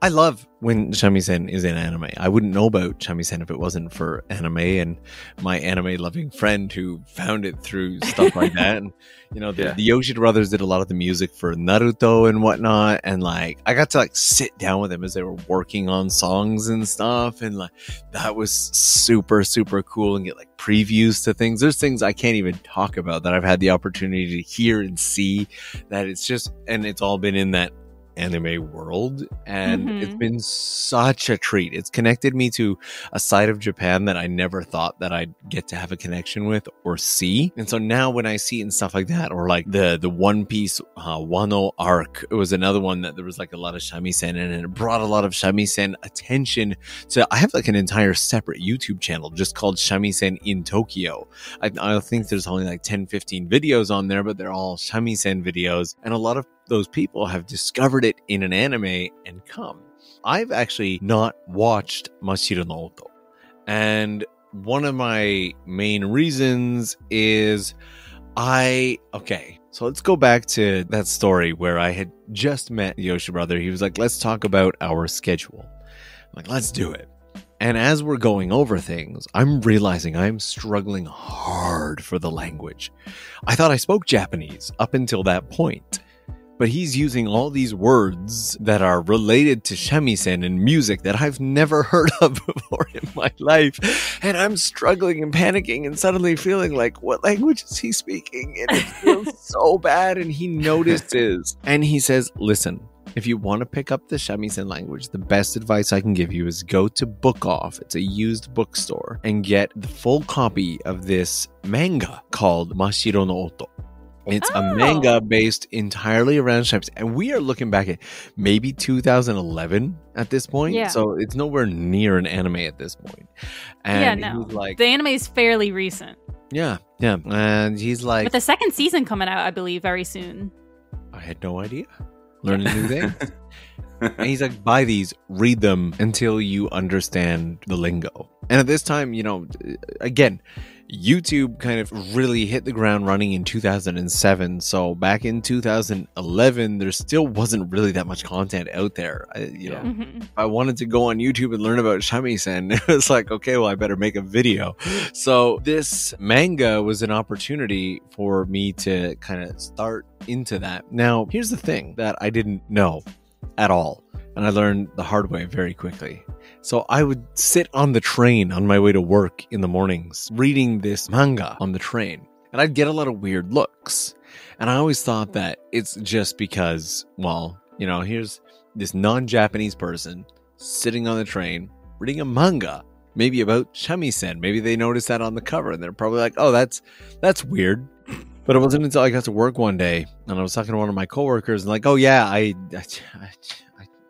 I love when shamisen is in anime. I wouldn't know about shamisen if it wasn't for anime and my anime loving friend who found it through stuff like that. And you know, the, Yeah. the Yoshida brothers did a lot of the music for Naruto and whatnot. And like, I got to like sit down with them as they were working on songs and stuff. And like, that was super, super cool and get like previews to things. There's things I can't even talk about that I've had the opportunity to hear and see that it's just, and it's all been in that anime world and Mhm. it's been such a treat. It's connected me to a side of japan that i never thought that i'd get to have a connection with or see. And so now when i see it and stuff like that or like the the one piece uh, wano arc it was another one that there was like a lot of shamisen in and it brought a lot of shamisen attention to i have like an entire separate youtube channel just called shamisen in tokyo. I, I think there's only like 10 15 videos on there but they're all shamisen videos. And a lot of those people have discovered it in an anime and come. I've actually not watched mashiro no oto. And one of my main reasons is i okay so let's go back to that story where i had just met yoshi brother. He was like let's talk about our schedule. I'm like let's do it. And as we're going over things, I'm realizing I'm struggling hard for the language. I thought I spoke Japanese up until that point but he's using all these words that are related to shamisen and music that I've never heard of before in my life. And I'm struggling and panicking and suddenly feeling like, what language is he speaking? And it feels so bad. And he notices and he says, listen, if you want to pick up the shamisen language, the best advice I can give you is go to Book Off. It's a used bookstore and get the full copy of this manga called Mashiro no Oto. It's oh. a manga oh. based entirely around ships, and we are looking back at maybe 2011 at this point. Yeah. So it's nowhere near an anime at this point. And yeah, no. Like, the anime is fairly recent. Yeah, yeah, and he's like, with the second season coming out, I believe, very soon. I had no idea. Learning new things. and he's like, buy these, read them until you understand the lingo. And at this time, you know, again YouTube kind of really hit the ground running in 2007. So back in 2011, there still wasn't really that much content out there. I, you know, mm-hmm. I wanted to go on YouTube and learn about shamisen. It was like, okay, well, I better make a video. So this manga was an opportunity for me to kind of start into that. Now, here's the thing that I didn't know at all, and I learned the hard way very quickly. So I would sit on the train on my way to work in the mornings, reading this manga on the train. And I'd get a lot of weird looks. And I always thought that it's just because, well, you know, here's this non Japanese person sitting on the train reading a manga, maybe about shamisen. Maybe they noticed that on the cover and they're probably like, oh, that's that's weird. But it wasn't until I got to work one day and I was talking to one of my coworkers and like, oh yeah, I, I, I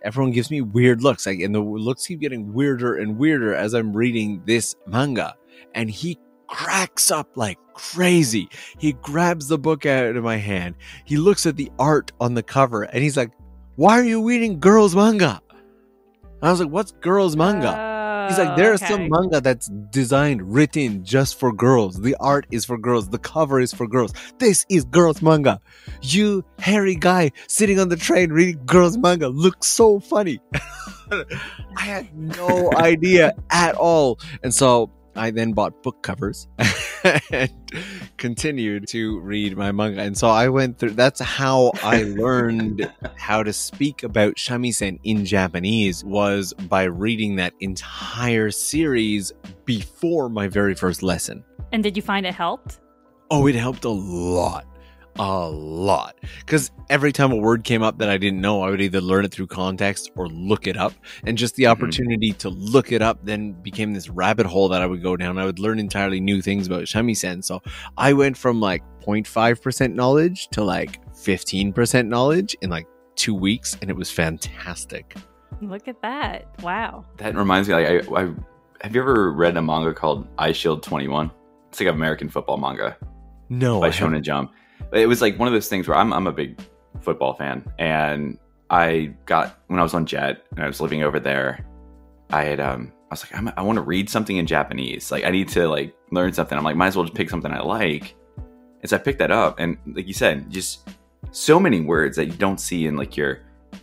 everyone gives me weird looks. Like, and the looks keep getting weirder and weirder as I'm reading this manga. And he cracks up like crazy. He grabs the book out of my hand. He looks at the art on the cover and he's like, Why are you reading girls' manga? I was like, What's girls' manga? Uh, He's like, there's okay. some manga that's designed, written just for girls. The art is for girls. The cover is for girls. This is girls manga. You hairy guy sitting on the train reading girls manga looks so funny. I had no idea at all. And so I then bought book covers and continued to read my manga. And so I went through that's how I learned how to speak about shamisen in Japanese was by reading that entire series before my very first lesson. And did you find it helped? Oh, it helped a lot a lot because every time a word came up that I didn't know, I would either learn it through context or look it up. And just the mm-hmm. opportunity mm-hmm. to look it up then became this rabbit hole that I would go down. I would learn entirely new things about shamisen. So I went from like 0.5% knowledge to like 15% knowledge in like two weeks, and it was fantastic. Look at that. Wow. That reminds me, like, I, I have you ever read a manga called Eyeshield 21? It's like an American football manga. No. By Shonen Jump it was like one of those things where I'm I'm a big football fan, and I got when I was on Jet and I was living over there, I had um I was like i want to read something in Japanese, like I need to like learn something. I'm like might as well just pick something I like, and so I picked that up, and like you said, just so many words that you don't see in like your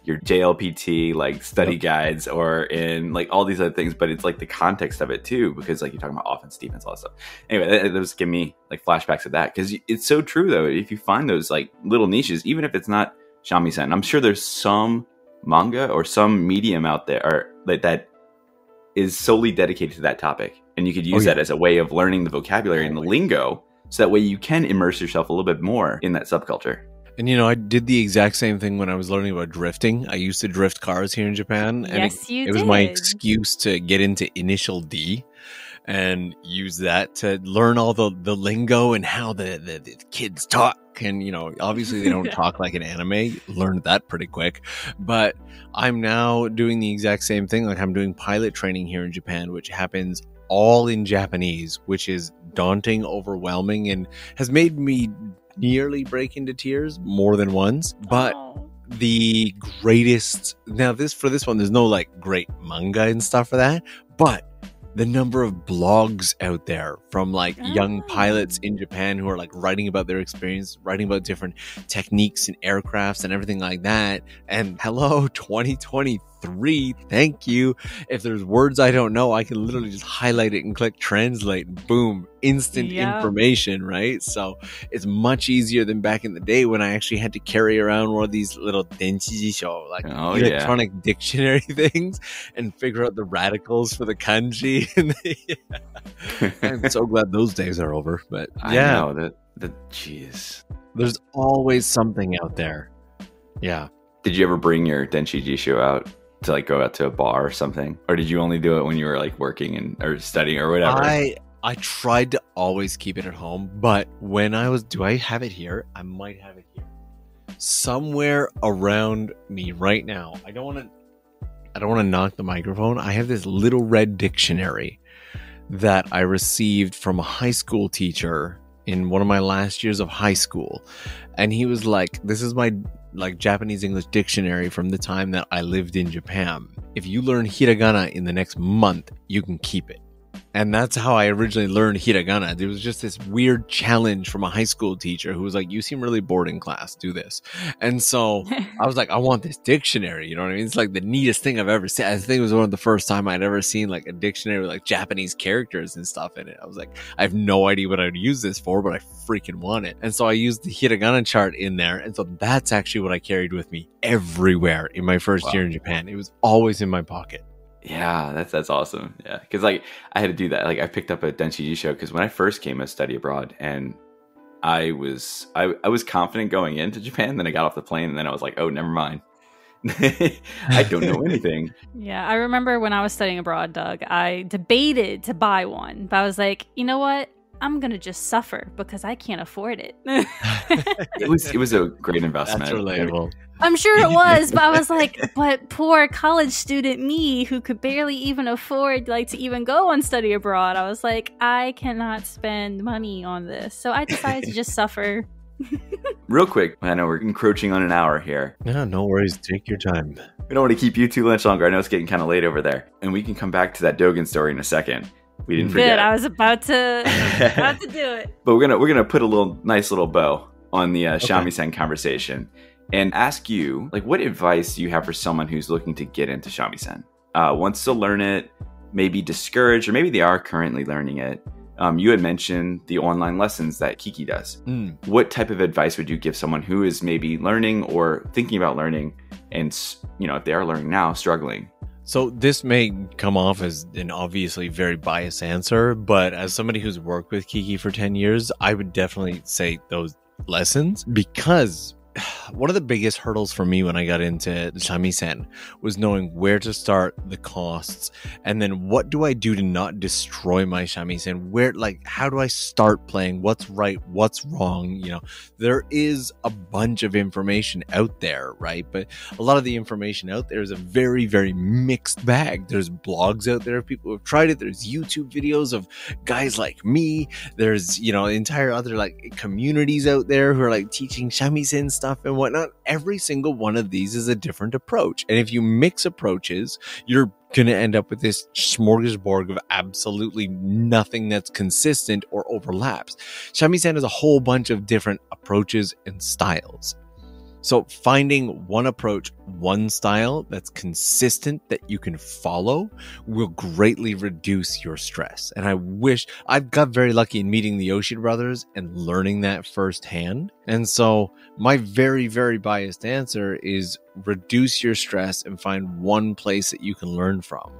your JLPT like study yep. guides or in like all these other things, but it's like the context of it too, because like you're talking about offense, defense, all that stuff. Anyway, that, those give me like flashbacks of that because it's so true though. If you find those like little niches, even if it's not shamisen, I'm sure there's some manga or some medium out there or like that is solely dedicated to that topic, and you could oh, use oh, yeah. that as a way of learning the vocabulary and the lingo, so that way you can immerse yourself a little bit more in that subculture. And you know, I did the exact same thing when I was learning about drifting. I used to drift cars here in Japan, and yes, it, it was my excuse to get into Initial D and use that to learn all the, the lingo and how the, the, the kids talk. And, you know, obviously they don't talk like an anime. Learned that pretty quick. But I'm now doing the exact same thing. Like I'm doing pilot training here in Japan, which happens all in Japanese, which is daunting, overwhelming, and has made me nearly break into tears more than once. But oh. the greatest now this for this one, there's no like great manga and stuff for that, but the number of blogs out there from like oh. young pilots in Japan who are like writing about their experience, writing about different techniques and aircrafts and everything like that. And hello, 2023 three. Thank you. If there's words I don't know, I can literally just highlight it and click translate and boom, instant Yeah. information, right? So it's much easier than back in the day when I actually had to carry around one of these little denshi jisho, like Oh, yeah. electronic dictionary things and figure out the radicals for the kanji. And I'm so glad those days are over. But I yeah, know that. The jeez. there's always something out there. Yeah. Did you ever bring your Denshi Jisho out to like go out to a bar or something, or did you only do it when you were like working and or studying or whatever? I I tried to always keep it at home, but when I was do I have it here? I might have it here. Somewhere around me right now. I don't want to I don't want to knock the microphone. I have this little red dictionary that I received from a high school teacher in one of my last years of high school. And he was like, this is my like Japanese English dictionary from the time that I lived in Japan. If you learn hiragana in the next month, you can keep it. And that's how I originally learned hiragana. There was just this weird challenge from a high school teacher who was like, You seem really bored in class, do this. And so I was like, I want this dictionary. You know what I mean? It's like the neatest thing I've ever seen. I think it was one of the first time I'd ever seen like a dictionary with like Japanese characters and stuff in it. I was like, I have no idea what I'd use this for, but I freaking want it. And so I used the hiragana chart in there. And so that's actually what I carried with me everywhere in my first Wow. year in Japan. It was always in my pocket. Yeah, that's that's awesome. Yeah, because like I had to do that. Like I picked up a Denshi show because when I first came to study abroad, and I was I, I was confident going into Japan. Then I got off the plane, and then I was like, oh, never mind. I don't know anything. Yeah, I remember when I was studying abroad, Doug, I debated to buy one, but I was like, you know what? I'm gonna just suffer because I can't afford it. It was it was a great investment. That's relatable. I'm sure it was, but I was like, but poor college student me who could barely even afford like to even go and study abroad. I was like, I cannot spend money on this. So I decided to just suffer. Real quick, I know we're encroaching on an hour here. Yeah, no worries. Take your time. We don't want to keep you too much longer. I know it's getting kind of late over there, and we can come back to that Dogen story in a second. We didn't Good. forget. I was about to about to do it. but we're gonna we're gonna put a little nice little bow on the uh, shamisen conversation and ask you like what advice do you have for someone who's looking to get into shamisen? Uh, wants to learn it maybe discouraged or maybe they are currently learning it. Um, you had mentioned the online lessons that kiki does. Mm. what type of advice would you give someone who is maybe learning or thinking about learning and you know if they are learning now struggling? So this may come off as an obviously very biased answer, but as somebody who's worked with Kiki for 10 years, I would definitely say those lessons because one of the biggest hurdles for me when I got into shamisen was knowing where to start, the costs, and then what do I do to not destroy my shamisen? Where, like, how do I start playing? What's right? What's wrong? You know, there is a bunch of information out there, right? But a lot of the information out there is a very, very mixed bag. There's blogs out there of people who have tried it. There's YouTube videos of guys like me. There's, you know, entire other like communities out there who are like teaching shamisen stuff and whatnot. Every single one of these is a different approach. And if you mix approaches, you're going to end up with this smorgasbord of absolutely nothing that's consistent or overlaps. Shamisen has a whole bunch of different approaches and styles. So finding one approach, one style that's consistent that you can follow will greatly reduce your stress. And I wish I've got very lucky in meeting the Yoshida brothers and learning that firsthand. And so my very, very biased answer is reduce your stress and find one place that you can learn from.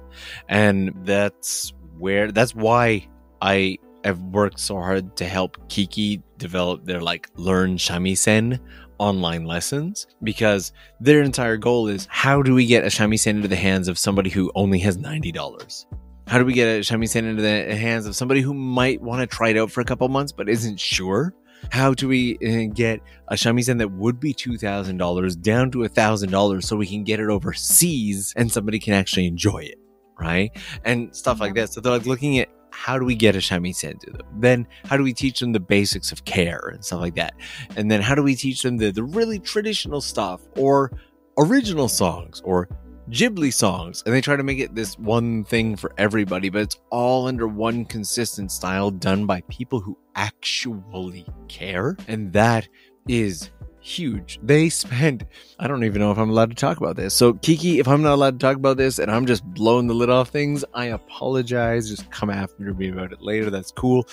And that's where, that's why I have worked so hard to help Kiki develop their like learn shamisen online lessons because their entire goal is how do we get a shamisen into the hands of somebody who only has $90? How do we get a shamisen into the hands of somebody who might want to try it out for a couple months but isn't sure? How do we uh, get a shamisen that would be $2,000 down to $1,000 so we can get it overseas and somebody can actually enjoy it, right? And stuff like that. So they're like looking at how do we get a shamisen to them? Then how do we teach them the basics of care and stuff like that? And then how do we teach them the, the really traditional stuff or original songs or Ghibli songs? And they try to make it this one thing for everybody, but it's all under one consistent style done by people who actually care. And that is huge. They spent, I don't even know if I'm allowed to talk about this. So, Kiki, if I'm not allowed to talk about this and I'm just blowing the lid off things, I apologize. Just come after me about it later. That's cool.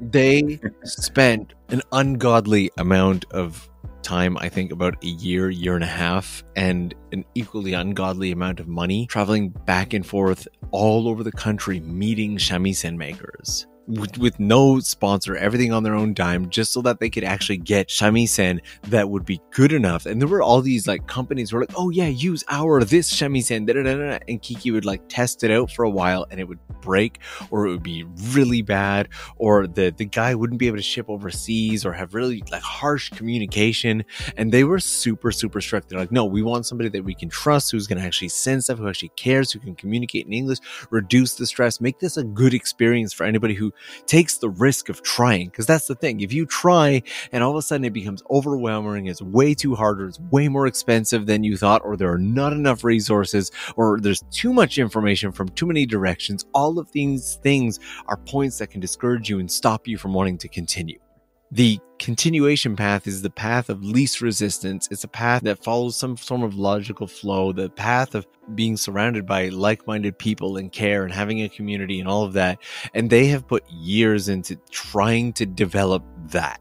They spent an ungodly amount of time, I think about a year, year and a half, and an equally ungodly amount of money traveling back and forth all over the country meeting shamisen makers with, with no sponsor, everything on their own dime, just so that they could actually get shamisen that would be good enough. And there were all these like companies were like, oh yeah, use our this shamisen, da, da, da, and Kiki would like test it out for a while, and it would break, or it would be really bad, or the the guy wouldn't be able to ship overseas, or have really like harsh communication. And they were super super strict. They're like, no, we want somebody that we can trust, who's going to actually send stuff, who actually cares, who can communicate in English, reduce the stress, make this a good experience for anybody who takes the risk of trying. Because that's the thing. If you try and all of a sudden it becomes overwhelming, it's way too hard, or it's way more expensive than you thought, or there are not enough resources, or there's too much information from too many directions, all of these things are points that can discourage you and stop you from wanting to continue. The continuation path is the path of least resistance. It's a path that follows some form of logical flow, the path of being surrounded by like minded people and care and having a community and all of that. And they have put years into trying to develop that.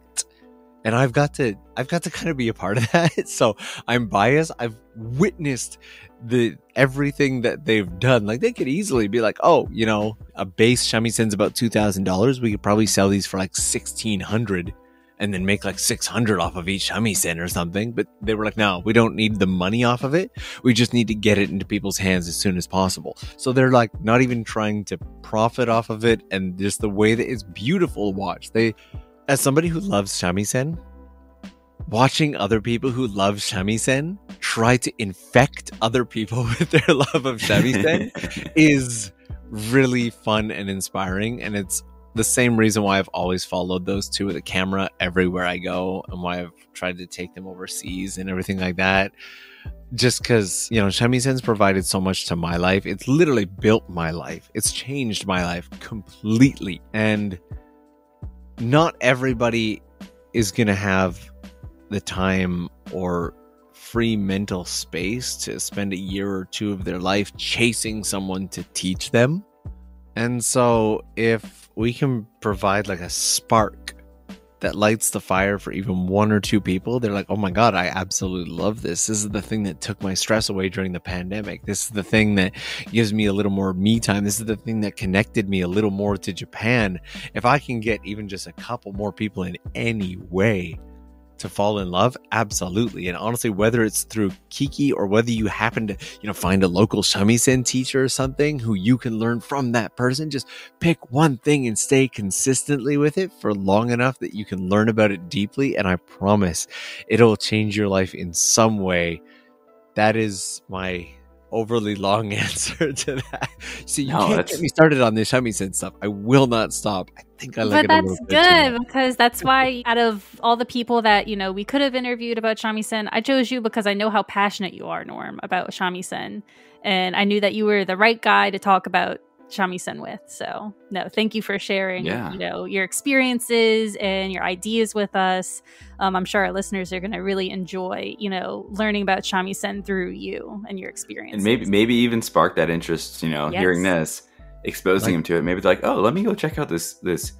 And I've got to, I've got to kind of be a part of that. So I'm biased. I've witnessed the everything that they've done. Like they could easily be like, oh, you know, a base shamisen's about two thousand dollars. We could probably sell these for like sixteen hundred and then make like 600 off of each shamisen or something. But they were like, no, we don't need the money off of it. We just need to get it into people's hands as soon as possible. So they're like not even trying to profit off of it. And just the way that it's beautiful to watch. They, as somebody who loves shamisen, watching other people who love shamisen try to infect other people with their love of shamisen is really fun and inspiring. And it's the same reason why I've always followed those two with a camera everywhere I go and why I've tried to take them overseas and everything like that. Just because, you know, Shamisen's provided so much to my life. It's literally built my life. It's changed my life completely. And not everybody is going to have the time or free mental space to spend a year or two of their life chasing someone to teach them. And so if we can provide like a spark that lights the fire for even one or two people, they're like, oh my God, I absolutely love this. This is the thing that took my stress away during the pandemic. This is the thing that gives me a little more me time. This is the thing that connected me a little more to Japan. If I can get even just a couple more people in any way, to fall in love? Absolutely. And honestly, whether it's through Kiki or whether you happen to, you know, find a local shamisen teacher or something who you can learn from that person, just pick one thing and stay consistently with it for long enough that you can learn about it deeply. And I promise it'll change your life in some way. That is my overly long answer to that. See, you no, can't that's... get me started on this shamisen stuff. I will not stop. I think I like but that's good because that's why out of all the people that you know we could have interviewed about shamisen, I chose you because I know how passionate you are, Norm, about shamisen, and I knew that you were the right guy to talk about shamisen with. So no, thank you for sharing, yeah. you know, your experiences and your ideas with us. Um, I'm sure our listeners are going to really enjoy, you know, learning about shamisen through you and your experience. And maybe maybe even spark that interest, you know, yes. hearing this, exposing like, them to it. Maybe like, oh, let me go check out this this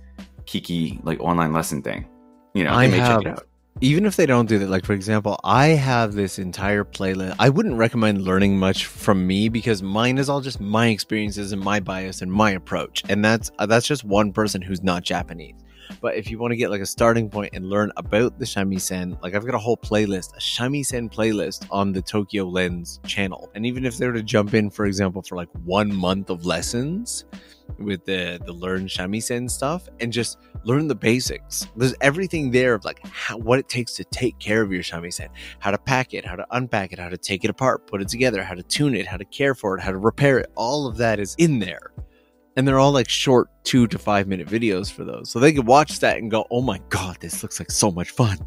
Kiki like online lesson thing. You know, I may have, check it out even if they don't do that, like for example, I have this entire playlist. I wouldn't recommend learning much from me because mine is all just my experiences and my bias and my approach, and that's uh, that's just one person who's not Japanese. But if you want to get like a starting point and learn about the shamisen, like I've got a whole playlist, a shamisen playlist on the Tokyo Lens channel. And even if they were to jump in, for example, for like one month of lessons with the the learn shamisen stuff and just learn the basics. There's everything there of like how, what it takes to take care of your shamisen, how to pack it, how to unpack it, how to take it apart, put it together, how to tune it, how to care for it, how to repair it. All of that is in there and they're all like short two to five minute videos for those. So they could watch that and go, oh my God, this looks like so much fun.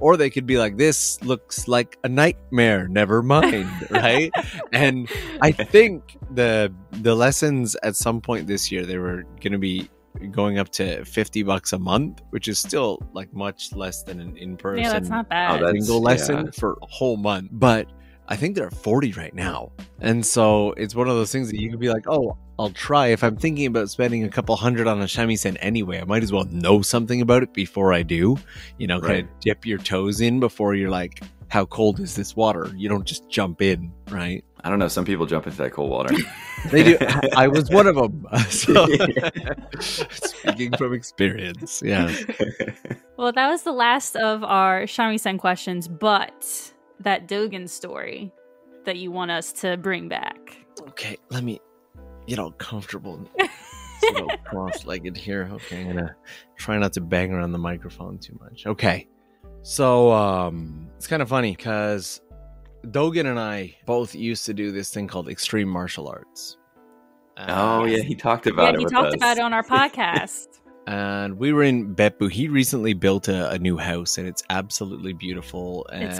Or they could be like, this looks like a nightmare, never mind, right? and I think the the lessons at some point this year, they were going to be going up to 50 bucks a month, which is still like much less than an in person Yeah, that's not bad. Oh, that's- single lesson yeah. for a whole month. But I think they're 40 right now. And so it's one of those things that you could be like, oh, I'll try. If I'm thinking about spending a couple hundred on a shamisen anyway, I might as well know something about it before I do. You know, kind of dip your toes in before you're like, how cold is this water? You don't just jump in, right? I don't know. Some people jump into that cold water. They do. I was one of them. So, speaking from experience, yeah. Well, that was the last of our Shamisen questions, but that Dogen story that you want us to bring back. Okay, let me get all comfortable. Sit cross-legged here. Okay, I'm gonna try not to bang around the microphone too much. Okay, so um, it's kind of funny because Dogen and I both used to do this thing called extreme martial arts. oh Uh, yeah, he talked about yeah, it. he talked us. about it on our podcast. And we were in Beppu. He recently built a, a new house, and it's absolutely beautiful. And It's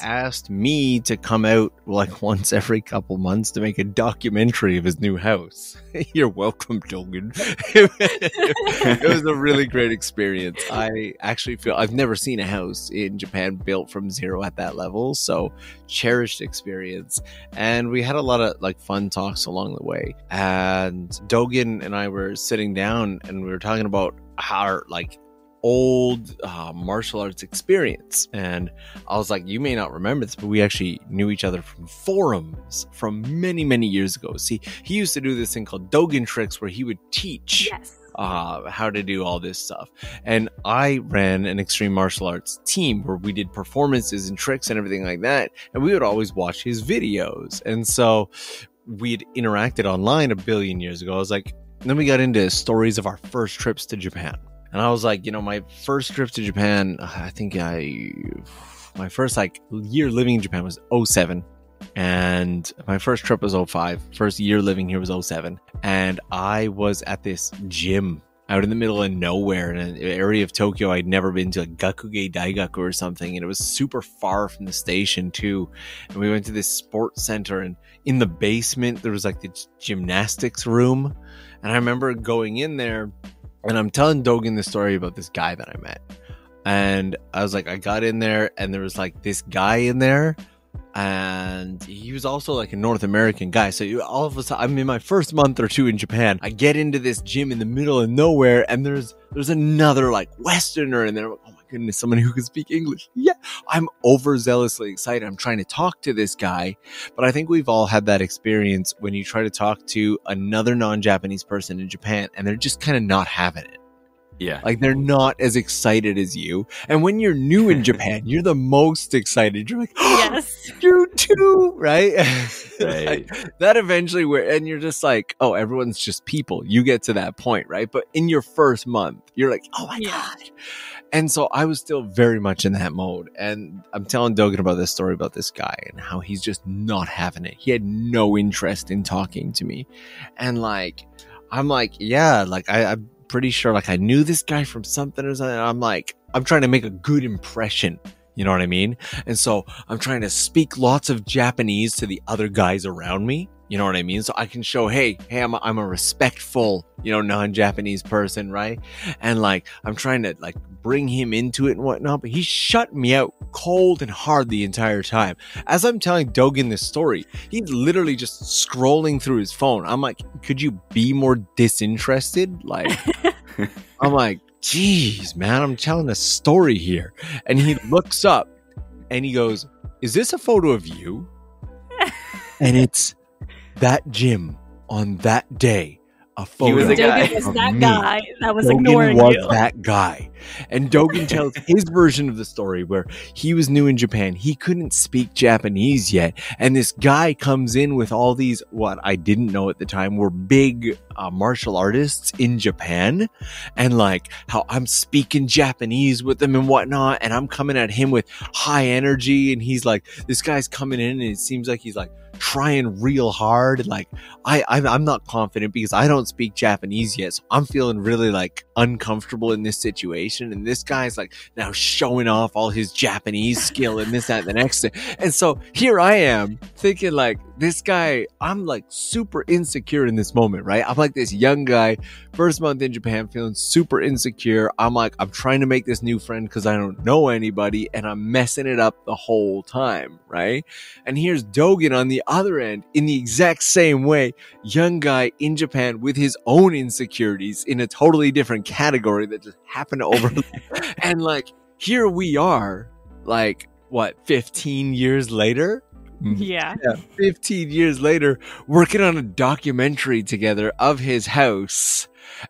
He asked me to come out like once every couple months to make a documentary of his new house. You're welcome, Dogen. it was a really great experience. I actually feel I've never seen a house in Japan built from zero at that level, so cherished experience. And we had a lot of like fun talks along the way. And Dogen and I were sitting down and we were talking about our like old uh, martial arts experience. And I was like, you may not remember this, but we actually knew each other from forums from many, many years ago. See, he used to do this thing called Dogen tricks where he would teach yes. uh, how to do all this stuff. And I ran an extreme martial arts team where we did performances and tricks and everything like that. And we would always watch his videos. And so we'd interacted online a billion years ago. I was like, then we got into stories of our first trips to Japan. And I was like, you know, my first trip to Japan, I think I, my first like year living in Japan was 07 and my first trip was 05 first year living here was 07 and i was at this gym out in the middle of nowhere in an area of tokyo i'd never been to like Gakugei Daigaku or something. And it was super far from the station too. And we went to this sports center and in the basement there was like the gymnastics room and i remember going in there and i'm telling dogen the story about this guy that i met and i was like i got in there and there was like this guy in there and he was also like a North American guy. So you, all of a sudden, I'm in my first month or two in Japan. I get into this gym in the middle of nowhere, and there's there's another like Westerner in there. Oh my goodness, someone who can speak English. Yeah, I'm overzealously excited. I'm trying to talk to this guy, but I think we've all had that experience when you try to talk to another non-Japanese person in Japan, and they're just kind of not having it. Yeah. Like they're not as excited as you. And when you're new in Japan, you're the most excited. You're like, oh, Yes. you too, right? Right. Like, that eventually where and you're just like, oh, everyone's just people. You get to that point, right? But in your first month, you're like, oh my Yeah. god. And so I was still very much in that mode. And I'm telling Dogen about this story about this guy and how he's just not having it. He had no interest in talking to me. And like, I'm like, yeah, like I, I'm pretty sure like I knew this guy from something or something. I'm like, I'm trying to make a good impression. You know what I mean? And so I'm trying to speak lots of Japanese to the other guys around me. You know what I mean? So I can show, hey, hey, I'm a, I'm a respectful, you know, non-Japanese person, right? And like, I'm trying to like bring him into it and whatnot, but he shut me out cold and hard the entire time. As I'm telling Dogen this story, he's literally just scrolling through his phone. I'm like, could you be more disinterested? Like, I'm like, geez, man, I'm telling a story here. And he looks up and he goes, Is this a photo of you? and it's that gym on that day. A photo was the guy. Was that me. guy that was Dogen ignoring was you. that guy. And Dogen tells his version of the story where he was new in Japan. He couldn't speak Japanese yet. And this guy comes in with all these, what I didn't know at the time were big uh, martial artists in Japan. And like how I'm speaking Japanese with them and whatnot. And I'm coming at him with high energy. And he's like, this guy's coming in and it seems like he's like, trying real hard. Like I, I'm, I'm not confident because I don't speak Japanese yet. So I'm feeling really like uncomfortable in this situation. And this guy's like now showing off all his Japanese skill and this, that, and the next thing. And so here I am thinking like this guy, I'm like super insecure in this moment, right? I'm like this young guy, first month in Japan, feeling super insecure. I'm like, I'm trying to make this new friend because I don't know anybody and I'm messing it up the whole time, right? And here's Dogen on the other end in the exact same way, young guy in Japan with his own insecurities in a totally different category that just happened to over. and like, here we are, like, what, 15 years later? Mm-hmm. Yeah. yeah. 15 years later, working on a documentary together of his house.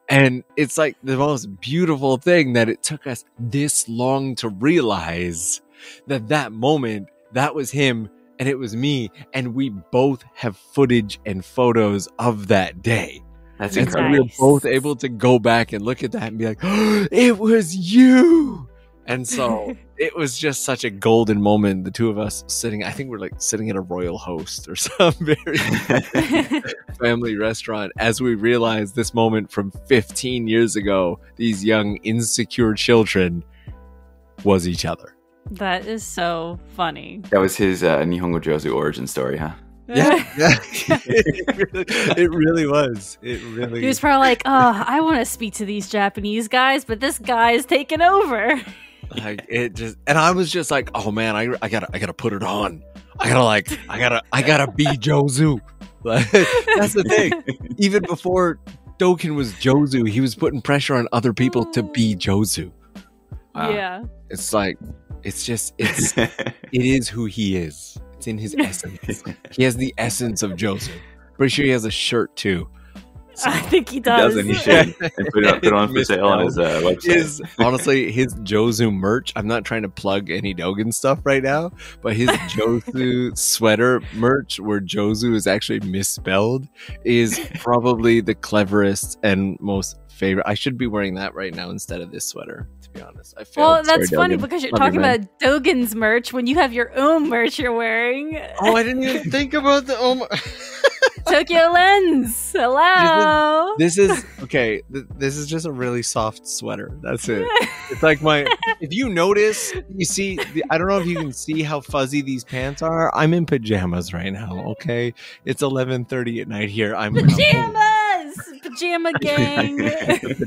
And it's like the most beautiful thing that it took us this long to realize that that moment, that was him and it was me. And we both have footage and photos of that day. That's And so incredible. we were both able to go back and look at that and be like, oh, it was you. And so it was just such a golden moment. The two of us sitting, I think we're like sitting at a royal host or some very family restaurant as we realized this moment from 15 years ago, these young, insecure children was each other. That is so funny. that was his uh, Nihongo Jozu origin story, huh? Yeah. yeah. it, really, it really was. It really He was probably like, "Oh, I want to speak to these Japanese guys, but this guy is taking over." like it just and i was just like oh man i, I gotta i gotta put it on i gotta like i gotta i gotta be jozu like, that's the thing even before dogen was jozu he was putting pressure on other people to be jozu Wow. Yeah. it's like it's just it's it is who he is it's in his essence he has the essence of Jozu. pretty sure he has a shirt too So- I think he He does. doesn't. He should. And put it on, put it on for sale on his uh, website. his honestly his Jozu merch. I'm not trying to plug any Dogen stuff right now, but his Jozu sweater merch, where Jozu is actually misspelled, is probably the cleverest and most favorite. I should be wearing that right now instead of this sweater. To be honest, I failed. well, that's Sorry, funny Dogen. because you're Love talking man. about Dogen's merch when you have your own merch you're wearing. Oh, I didn't even think about the. Oh my. Tokyo Lens. Hello. This is okay. Th- this is just a really soft sweater. That's it. It's like my. If you notice, you see. The, I don't know if you can see how fuzzy these pants are. I'm in pajamas right now. Okay, it's 11:30 at night here. I'm Pajamas. Pajama gang.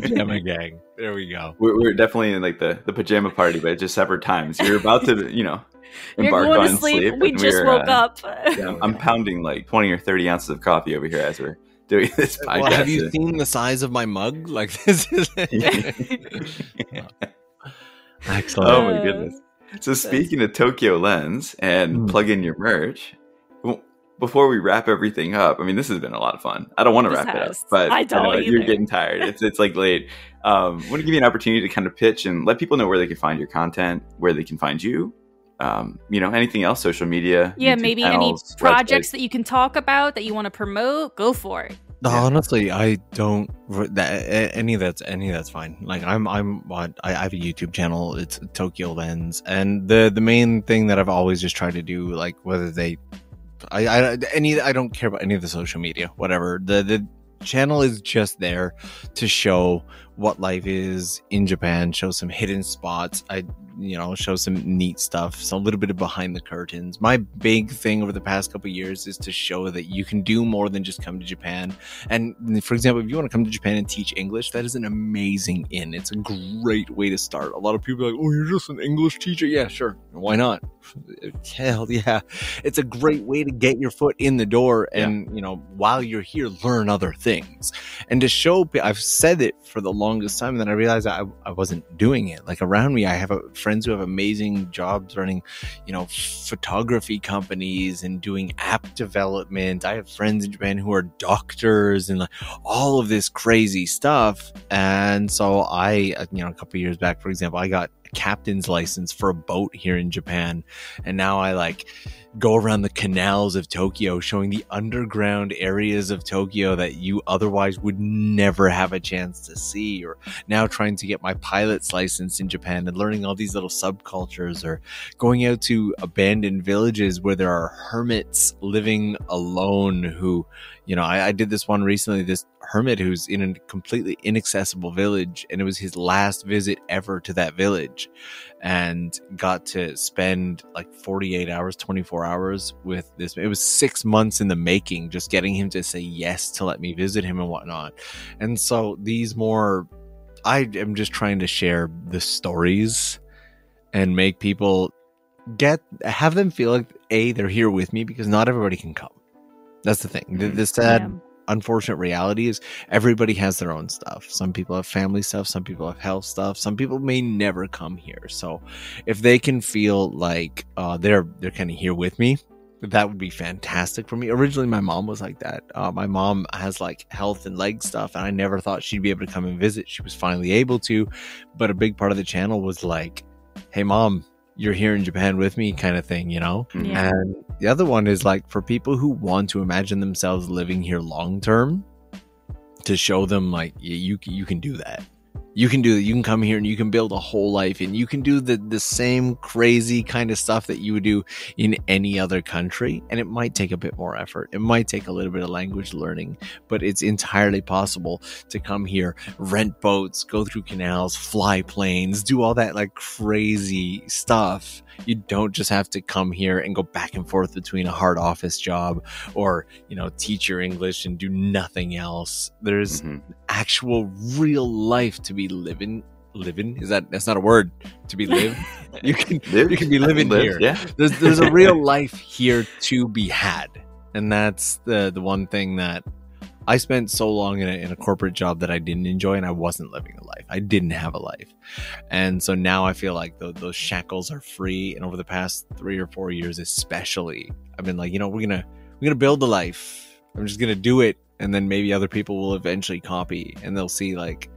pajama gang. There we go. We're, we're definitely in like the, the pajama party, but just separate times. You're about to, you know, You're embark going on to sleep. sleep. We just we're, woke uh, up. Yeah, I'm pounding like 20 or 30 ounces of coffee over here as we're doing this podcast. Well, have you seen the size of my mug? Like this is. Excellent. oh my goodness. So speaking of Tokyo Lens and Mm. plug in your merch, w- before we wrap everything up, I mean, this has been a lot of fun. I don't want to This wrap it up, but I don't know you're getting tired. It's it's like late. Um, want to give you an opportunity to kind of pitch and let people know where they can find your content, where they can find you. Um, you know, anything else, social media. yeah, YouTube maybe channels, any projects websites. that you can talk about that you want to promote, go for it. No, Yeah. honestly, I don't. That any of that's any of that's fine. Like I'm, I'm. what- I I have a YouTube channel. It's Tokyo Lens, and the the main thing that I've always just tried to do, like whether they, I, I any I don't care about any of the social media, whatever. The the channel is just there to show what life is in Japan, show some hidden spots. I you know show some neat stuff, so a little bit of behind the curtains. My big thing over the past couple of years is to show that you can do more than just come to Japan. And for example, if you want to come to Japan and teach English, that is an amazing in. It's a great way to start. A lot of people are like, "Oh, you're just an English teacher." Yeah, sure. Why not? Hell yeah. It's a great way to get your foot in the door and, you know, while you're here learn other things. And to show I've said it for the longest time and then I realized I, I wasn't doing it. Like around me I have a, friends who have amazing jobs running, you know, photography companies and doing app development. I have friends in Japan who are doctors and like all of this crazy stuff. And so I, uh, you know, a couple years back, for example, I got a captain's license for a boat here in Japan. And now I like go around the canals of Tokyo, showing the underground areas of Tokyo that you otherwise would never have a chance to see. Or now trying to get my pilot's license in Japan and learning all these little subcultures, or going out to abandoned villages where there are hermits living alone who, you know, I, I did this one recently, this hermit who's in a completely inaccessible village, and it was his last visit ever to that village and got to spend like 48 hours 24 hours with this it was six months in the making just getting him to say yes to let me visit him and whatnot. And so these more i am just trying to share the stories and make people get have them feel like a they're here with me because not everybody can come. That's the thing. The, mm-hmm. the sad Yeah. Unfortunate reality is everybody has their own stuff. Some people have family stuff, some people have health stuff, some people may never come here. So if they can feel like uh, they're they're kind of here with me, that would be fantastic for me. Originally, my mom was like that. Uh, my mom has like health and leg stuff, and I never thought she'd be able to come and visit. She was finally able to, but a big part of the channel was like, "Hey, mom." You're here in Japan with me, kind of thing, you know? Mm-hmm. Yeah. And the other one is like for people who want to imagine themselves living here long term, to show them like you you can do that. You can do that. You can come here and you can build a whole life, and you can do the the same crazy kind of stuff that you would do in any other country. And it might take a bit more effort. It might take a little bit of language learning, but it's entirely possible to come here, rent boats, go through canals, fly planes, do all that like crazy stuff you don't just have to come here and go back and forth between a hard office job or you know teach your english and do nothing else. There's Mhm. actual real life to be living living? Is that that's not a word. To be lived you can Live- you can be living live, here. Yeah. there's there's a real life here to be had. And that's the the one thing that I spent so long in a, in a corporate job that I didn't enjoy and I wasn't living a life. I didn't have a life. And so now I feel like tho- those shackles are free. And over the past three or four years, especially, I've been like, you know, we're going to, we're going to build a life. I'm just going to do it. And then maybe other people will eventually copy and they'll see like,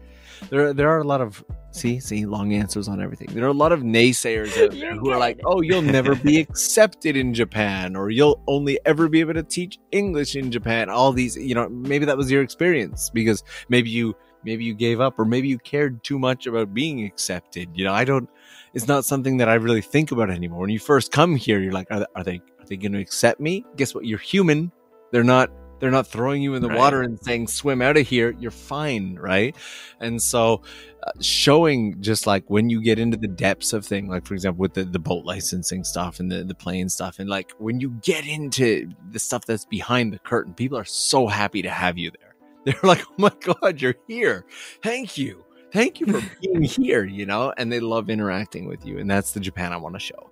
there, there are a lot of see see long answers on everything. There are a lot of naysayers out there who are like, "Oh, you'll never be accepted in Japan, or you'll only ever be able to teach English in Japan." All these, you know, maybe that was your experience because maybe you maybe you gave up, or maybe you cared too much about being accepted. You know, I don't. It's not something that I really think about anymore. When you first come here, you're like, "Are are they, are they going to accept me?" Guess what? You're human. They're not. They're not throwing you in the Right. water and saying swim out of here. You're fine, right? And so uh, showing just like when you get into the depths of thing, like for example with the, the boat licensing stuff and the, the plane stuff and like when you get into the stuff that's behind the curtain people are so happy to have you there they're like oh my god you're here thank you thank you for being here you know and they love interacting with you and that's the japan i want to show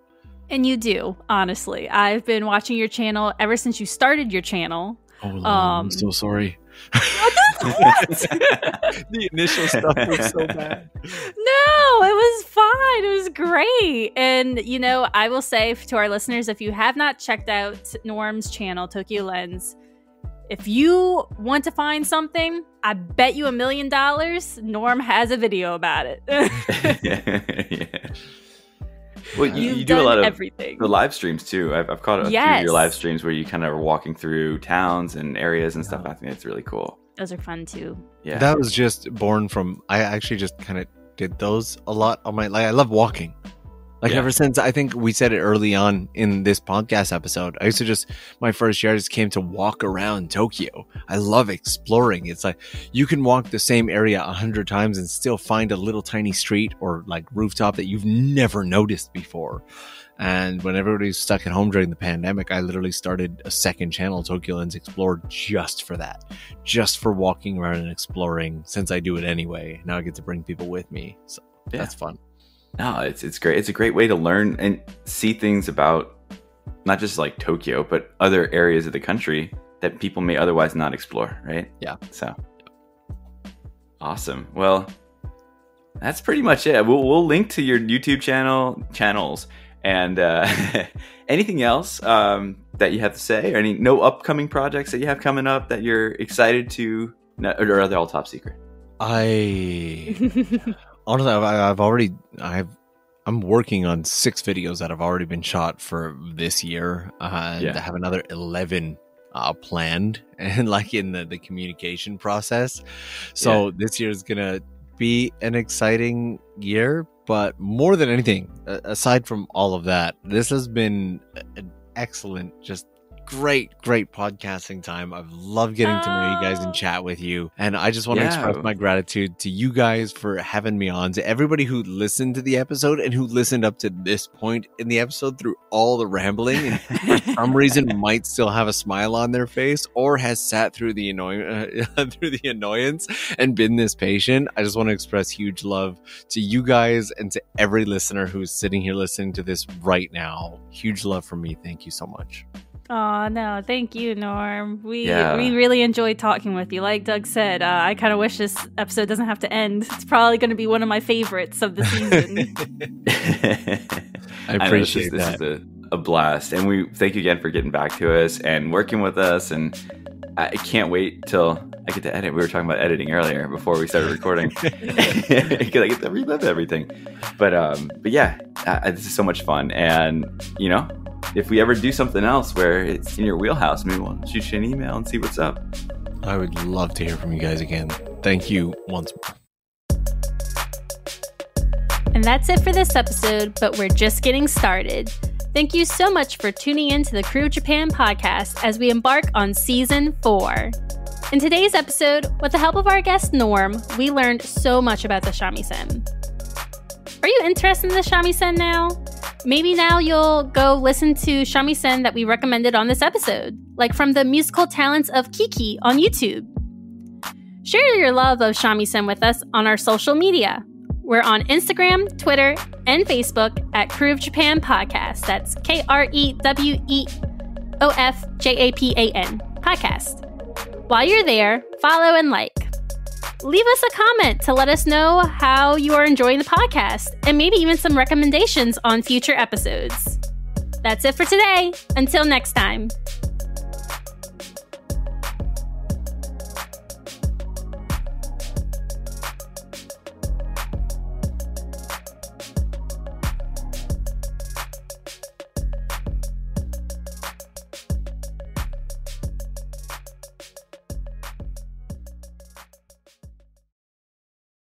And you do, honestly. I've been watching your channel ever since you started your channel. Oh Lord, Um, i'm so sorry the initial stuff was so bad No, it was fine. It was great. And, you know, I will say to our listeners if you have not checked out Norm's channel, Tokyo Lens, if you want to find something, I bet you a million dollars Norm has a video about it. yeah. Well, you, You've do a lot of everything. the live streams too. I've, I've caught a few of your live streams where you kind of are walking through towns and areas and stuff. Yeah. I think it's really cool. Those are fun too. Yeah. That was just born from I actually just kind of did those a lot on my like I love walking. Like Yeah. ever since I think we said it early on in this podcast episode, I used to just my first year I just came to walk around Tokyo. I love exploring. It's like you can walk the same area a hundred times and still find a little tiny street or like rooftop that you've never noticed before. And when everybody's stuck at home during the pandemic, I literally started a second channel, Tokyo Lens Explore, just for that just for walking around and exploring since I do it anyway. Now I get to bring people with me. So Yeah. that's fun. No, it's it's great. It's a great way to learn and see things about not just like Tokyo, but other areas of the country that people may otherwise not explore, right? Yeah. So awesome. Well, that's pretty much it. We'll we'll link to your YouTube channel channels and uh, anything else um, that you have to say, or any no upcoming projects that you have coming up that you're excited to, no, or are they all top secret? I honestly, I've, I've already, I've I'm working on six videos that have already been shot for this year, uh, and Yeah. I have another eleven uh, planned, and like in the the communication process. So this year is gonna be an exciting year, but more than anything, aside from all of that, this has been an excellent, just great, great podcasting time. I've loved getting to know you guys and Oh. chat with you. And I just want to express my gratitude to you guys for having me on, to everybody who listened to the episode and who listened up to this point in the episode through all the rambling and for some reason might still have a smile on their face or has sat through the annoying uh, through the annoyance and been this patient. I just want to express huge love to you guys and to every listener who's sitting here listening to this right now. Huge love from me. Thank you so much. Oh no, thank you, Norm. We Yeah. we really enjoyed talking with you. Like Doug said, uh, I kind of wish this episode doesn't have to end. It's probably going to be one of my favorites of the season. I know, this appreciate is- this that. is a, a blast, and we thank you again for getting back to us and working with us. And I can't wait till I get to edit. We were talking about editing earlier before we started recording because I get to relive everything. But um, but yeah, uh, this is so much fun, and you know. If we ever do something else where it's in your wheelhouse, maybe we'll shoot you an email and see what's up. I would love to hear from you guys again. Thank you once more. and that's it for this episode, but we're just getting started. Thank you so much for tuning in to the Krewe Japan podcast as we embark on season four. In today's episode, with the help of our guest Norm, we learned so much about the shamisen. Are you interested in the shamisen now? Maybe now you'll go listen to shamisen that we recommended on this episode, like from the musical talents of Kiki on YouTube. Share your love of shamisen with us on our social media. We're on Instagram, Twitter, and Facebook at Krewe of Japan Podcast. That's K R E W E O F J A P A N Podcast. While you're there, follow and like. Leave us a comment to let us know how you are enjoying the podcast and maybe even some recommendations on future episodes. That's it for today. Until next time.